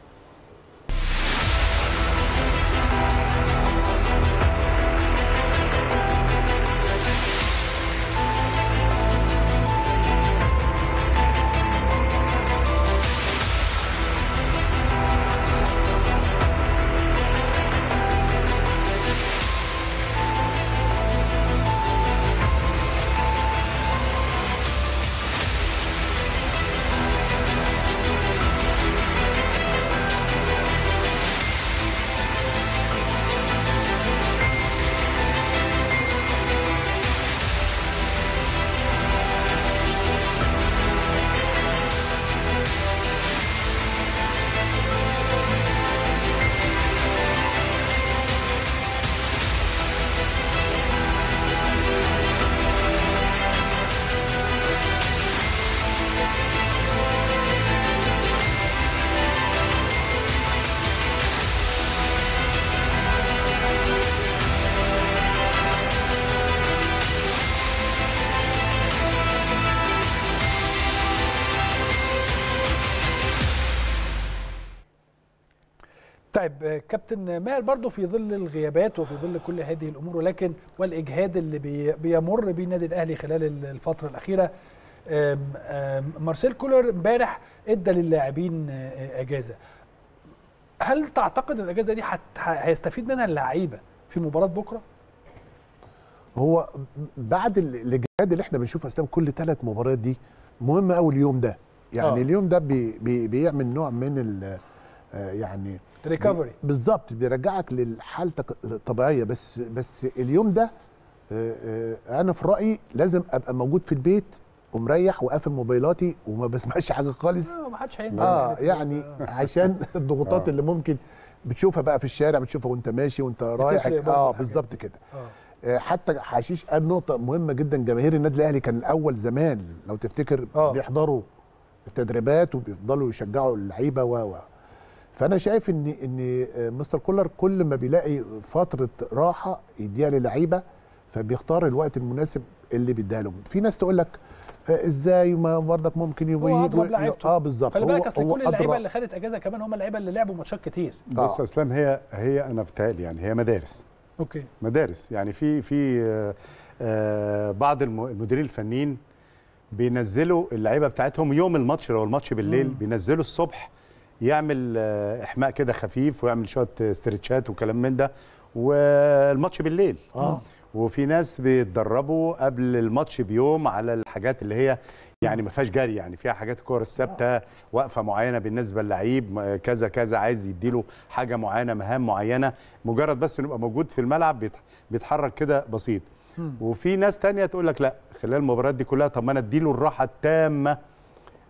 طيب آه، كابتن ماهر برضو في ظل الغيابات وفي ظل كل هذه الأمور ولكن والإجهاد اللي بي بيمر بيه النادي الأهلي خلال ال- الفترة الأخيرة آم، آم، مارسيل كولر امبارح إدى للاعبين آه، إجازة هل تعتقد الإجازة دي هيستفيد منها اللعيبة في مباراة بكرة؟ هو بعد ال- الإجهاد اللي إحنا بنشوفه اسلام كل ثلاث مباريات دي مهم قوي اليوم ده يعني آه. آه. اليوم ده بي بي بيعمل نوع من آه، يعني recovery بالظبط بيرجعك لحالتك الطبيعية. بس بس اليوم ده آه، آه، أنا في رأيي لازم أبقى موجود في البيت ومريح وقافل موبايلاتي وما بسمعش حاجة خالص. آه ما حدش هينزل آه يعني عشان [laughs] الضغوطات آه. اللي ممكن بتشوفها بقى في الشارع بتشوفها وأنت ماشي وأنت رايح. آه بالظبط كده. آه. آه، حتى حشيش قال نقطة مهمة جدا. جماهير النادي الأهلي كان الأول زمان لو تفتكر آه. بيحضروا التدريبات وبيفضلوا يشجعوا اللعيبة و و فأنا شايف إن إن آه، مستر كولر كل ما بيلاقي فترة راحة يديها للعيبة فبيختار الوقت المناسب اللي بيديها لهم في ناس تقول لك آه، إزاي ما برضك ممكن يبقى هو لعيبته. آه بالظبط خلي هو- بالك أصل هو كل اللعيبة. اللي خدت أجازة كمان هم اللعيبة اللي لعبوا ماتشات كتير بص آه. إسلام هي هي أنا بتهيألي يعني هي مدارس أوكي مدارس يعني في في آه، آه، بعض الم- المديرين الفنيين بينزلوا اللعيبة بتاعتهم يوم الماتش لو الماتش بالليل مم. بينزلوا الصبح يعمل آه، إحماء كده خفيف ويعمل شوية استرتشات وكلام من ده والماتش بالليل. آه. وفي ناس بيتدربوا قبل الماتش بيوم على الحاجات اللي هي يعني ما فيهاش جري يعني فيها حاجات الكور الثابتة وقفه معينة بالنسبة للعيب كذا كذا عايز يديله حاجة معينة مهام معينة مجرد بس إنه يبقى موجود في الملعب بيت- بيتحرك كده بسيط. وفي ناس تانية تقول لك لا خلال المباريات دي كلها طب ما أنا أديله الراحة التامة آه، آه،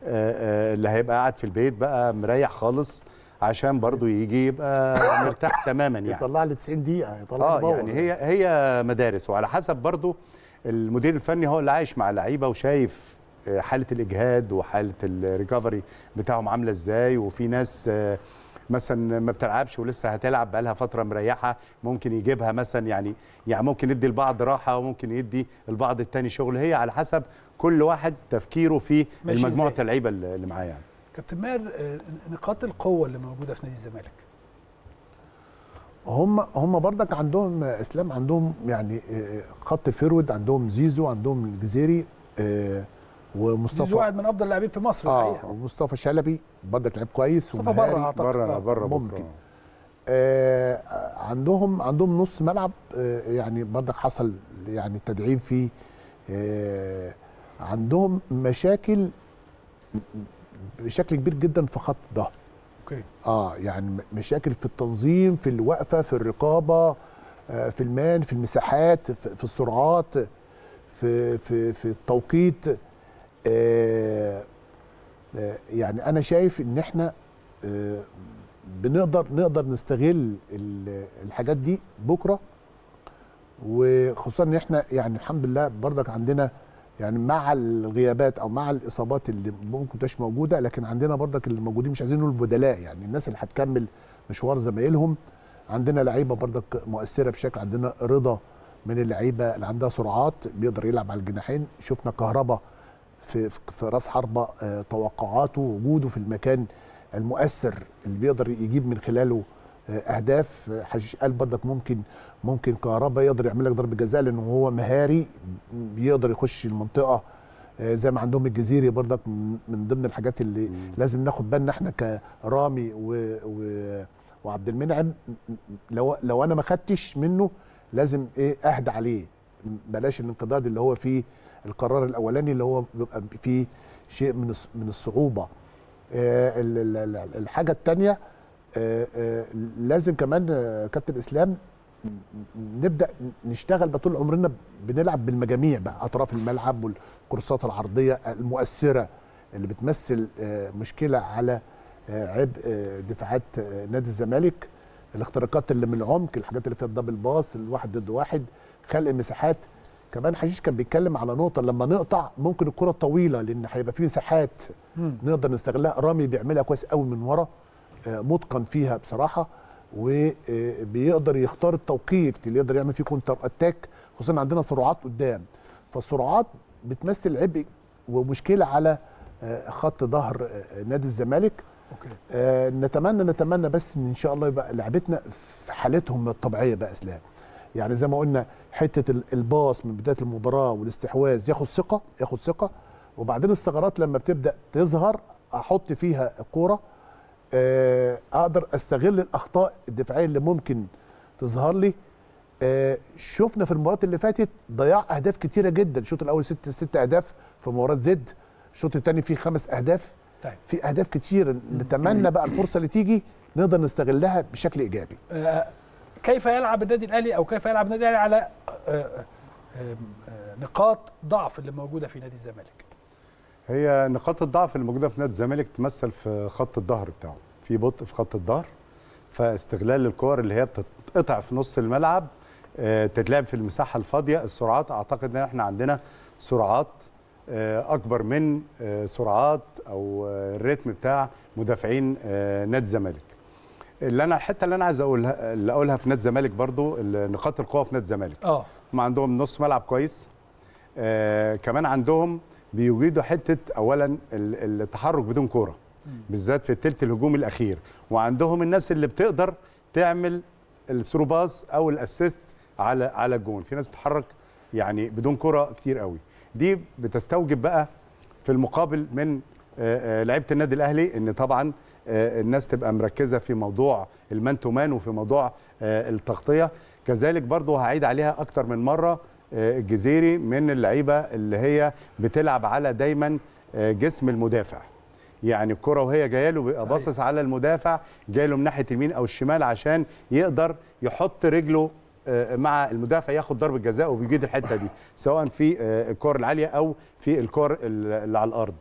اللي هيبقى قاعد في البيت بقى مريح خالص عشان برضه يجي يبقى مرتاح تماما يعني. يطلع لي 90 دقيقة يطلع آه. يعني هي هي مدارس. وعلى حسب برضو المدير الفني هو اللي عايش مع اللعيبة وشايف آه، حالة الإجهاد وحالة الريكفري بتاعهم عاملة إزاي. وفي ناس آه، مثلا ما بتلعبش ولسه هتلعب بقالها فترة مريحة ممكن يجيبها مثلا يعني يعني ممكن يدي البعض راحة وممكن يدي البعض التاني شغل. هي على حسب كل واحد تفكيره في ماشي مجموعه إزاي؟ اللعيبة اللي معاه يعني كابتن ماهر آه، نقاط القوة اللي موجودة في نادي الزمالك هم هم برضك عندهم إسلام عندهم يعني آه، خط الفيرود عندهم زيزو عندهم الجزيري آه، زيزو ومصطفى واحد من أفضل اللاعبين في مصر آه الحقيقة ومصطفى شلبي برضك لعيب كويس مصطفى. بره أعتقد بره. بره ممكن. آه عندهم عندهم نص ملعب آه يعني برضك حصل يعني تدعيم فيه آه عندهم مشاكل بشكل كبير جدا في خط الظهر أوكي. آه يعني مشاكل في التنظيم في الوقفة في الرقابة آه، في المان في المساحات في, في السرعات في في في التوقيت. آه، آه، يعني أنا شايف إن إحنا آه، بنقدر نقدر نستغل ال- الحاجات دي بكرة. وخصوصا إن إحنا يعني الحمد لله برضك عندنا يعني مع الغيابات أو مع الإصابات اللي ممكن تبقاش موجودة لكن عندنا برضك اللي موجودين مش عايزين نقول بدلاء يعني الناس اللي هتكمل مشوار زمايلهم عندنا لعيبة برضك مؤثرة بشكل عندنا رضا من اللعيبة اللي عندها سرعات بيقدر يلعب على الجناحين. شفنا كهربا في في راس حربة آه، توقعاته وجوده في المكان المؤثر اللي بيقدر يجيب من خلاله آه، أهداف. آه، حشيش قال برضك ممكن ممكن كهربا يقدر يعمل لك ضربة جزاء لأنه هو مهاري بيقدر يخش المنطقة. آه، زي ما عندهم الجزيري برضك من من ضمن الحاجات اللي مم. لازم ناخد بالنا إحنا كرامي و, و وعبد المنعم لو لو أنا ما خدتش منه لازم إيه أهدى عليه. بلاش الانقضاض اللي هو فيه القرار الأولاني اللي هو بيبقى فيه شيء من من الصعوبة. آه، ال- ال- ال- الحاجة الثانية لازم كمان آه، كابتن إسلام نبدأ نشتغل بقى طول عمرنا بنلعب بالمجاميع بقى أطراف الملعب والكورسات العرضية المؤثرة اللي بتمثل آه، مشكلة على آه، عبء آه، دفاعات نادي الزمالك. الاختراقات اللي من العمق الحاجات اللي فيها ال double pass الواحد ضد واحد خلق مساحات. كمان حشيش كان بيتكلم على نقطة لما نقطع ممكن الكرة طويلة لأن هيبقى في مساحات. نقدر نستغلها. رامي بيعملها كويس قوي من ورا متقن فيها بصراحة. وبيقدر يختار التوقيت اللي يقدر يعمل فيه counter attack خصوصا عندنا سرعات قدام. فالسرعات بتمثل عبء ومشكلة على آه، خط ظهر آه، نادي الزمالك. أوكي. آه نتمنى نتمنى بس ان إن شاء الله يبقى لعبتنا في حالتهم الطبيعية بقى أسلام. يعني زي ما قلنا حتة ال- الباص من بداية المباراة والاستحواذ ياخد ثقة ياخد ثقة. وبعدين الثغرات لما بتبدأ تظهر أحط فيها الكورة. أقدر أستغل الأخطاء الدفاعية اللي ممكن تظهر لي. آه شفنا في المباريات اللي فاتت ضياع أهداف كتيرة جدا. الشوط الأول ست ست أهداف في مباراة زد. الشوط الثاني فيه خمس أهداف. طيب. في أهداف كتير نتمنى بقى الفرصة اللي تيجي نقدر نستغلها بشكل إيجابي. آه، كيف يلعب النادي الأهلي أو كيف يلعب النادي الأهلي على آه، آه، آه، نقاط ضعف اللي موجودة في نادي الزمالك؟ هي نقاط الضعف اللي موجودة في نادي الزمالك تمثل في خط الظهر بتاعه. في بطء في خط الظهر فاستغلال الكور اللي هي بتتقطع في نص الملعب آه، تتلعب في المساحة الفاضية. السرعات أعتقد إن إحنا عندنا سرعات آه، أكبر من آه، سرعات أو الريتم بتاع مدافعين نادي الزمالك. اللي أنا الحتة اللي أنا عايز أقولها اللي أقولها في نادي الزمالك برضو نقاط القوة في نادي الزمالك. آه. هم عندهم نص ملعب كويس آه كمان عندهم بيجيدوا حتة اولا ال- التحرك بدون كورة بالذات في الثلث الهجومي الأخير. وعندهم الناس اللي بتقدر تعمل ال through pass أو ال assist على على الجون. في ناس بتتحرك يعني بدون كورة كتير قوي. دي بتستوجب بقى في المقابل من آه، آه، لعيبة النادي الأهلي إن طبعا آه، الناس تبقى مركزة في موضوع ال man to man وفي موضوع التغطية. كذلك برضو هعيد عليها أكتر من مرة. الجزيري من اللعيبة اللي هي بتلعب على دايما آه، جسم المدافع يعني الكرة وهي جاية له بيبقى. باصص على المدافع جاي له من ناحية اليمين أو الشمال عشان يقدر يحط رجله آه، مع المدافع ياخد ضربة جزاء وبيجيد الحتة دي سواء في آه، الكور العالية أو في الكور اللي على الأرض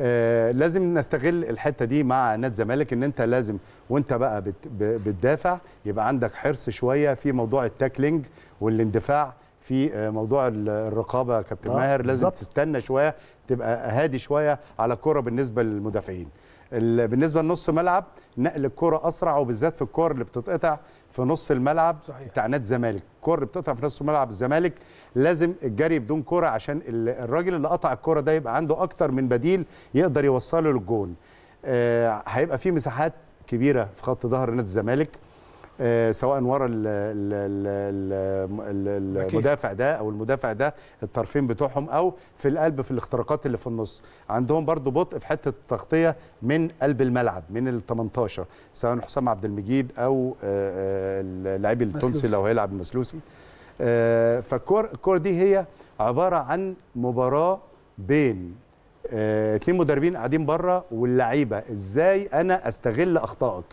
آه، لازم نستغل الحتة دي مع نادي الزمالك إن أنت لازم وأنت بقى بتدافع يبقى عندك حرص شوية في موضوع ال tackling والإندفاع في آه، موضوع ال- الرقابة يا كابتن آه، ماهر. لازم بالظبط. تستنى شوية تبقى هادي شوية على الكره بالنسبة للمدافعين. ال- بالنسبة لنص ملعب نقل الكره أسرع وبالذات في الكور اللي بتتقطع في نص الملعب صحيح. بتاع نادي الزمالك. الكور اللي بتقطع في نص ملعب الزمالك لازم الجري بدون كره عشان ال- الراجل اللي قطع الكره ده يبقى عنده أكتر من بديل يقدر يوصله للجون. آه هيبقى في مساحات كبيرة في خط ظهر نادي الزمالك. سواء ورا. المدافع ده أو المدافع ده الطرفين بتوعهم أو في القلب في الاختراقات اللي في النص. عندهم برضو بطء في حتة التغطية من قلب الملعب من ال 18 سواء حسام عبد المجيد أو آه، آه، اللاعب التونسي. لو هيلعب المسلوسي آه، فالكور الكور دي هي عبارة عن مباراة بين آه، اتنين مدربين قاعدين بره واللعيبة. إزاي أنا أستغل أخطائك؟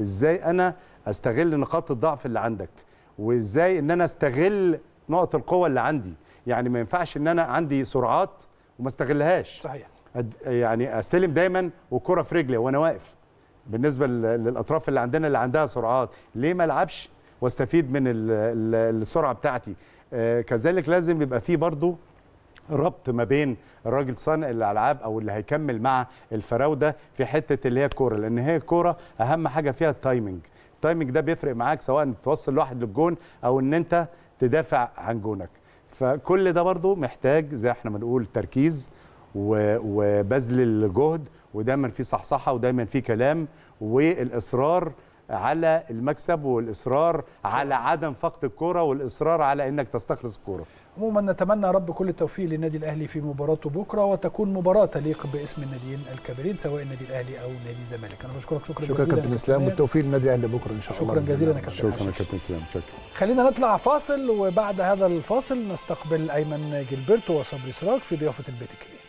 إزاي أنا أستغل نقاط الضعف اللي عندك وإزاي إن أنا أستغل نقط القوة اللي عندي؟ يعني ما ينفعش إن أنا عندي سرعات وما أستغلهاش. صحيح. أد- يعني أستلم دايما والكره في رجلي وأنا واقف. بالنسبة لل- للأطراف اللي عندنا اللي عندها سرعات ليه ما ألعبش وأستفيد من ال- ال- السرعة بتاعتي؟ آه كذلك لازم يبقى في برضو ربط ما بين الراجل صانع الألعاب أو اللي هيكمل مع الفراودة في حتة اللي هي الكورة لأن هي الكورة أهم حاجة فيها ال timing ال timing ده بيفرق معاك سواء توصل لواحد للجون أو إن أنت تدافع عن جونك. فكل ده برضو محتاج زي إحنا بنقول تركيز وبذل الجهد ودايما في صحصحة ودايما في كلام والإصرار على المكسب والإصرار على عدم فقد الكورة والإصرار على إنك تستخلص الكورة. عموما نتمنى رب كل التوفيق للنادي الأهلي في مباراته بكرة وتكون مباراة تليق باسم الناديين الكبيرين سواء النادي الأهلي أو نادي الزمالك أنا بشكرك شكرا, شكرا جزيلا كابتن يا إسلام. والتوفيق للنادي الأهلي بكرة إن شاء الله شكرا جزيلا يا كابتن شكرا. يا كابتن إسلام شكرا خلينا نطلع فاصل وبعد هذا الفاصل نستقبل أيمن جilberto وصبري سراج في ضيافة البيت الكبير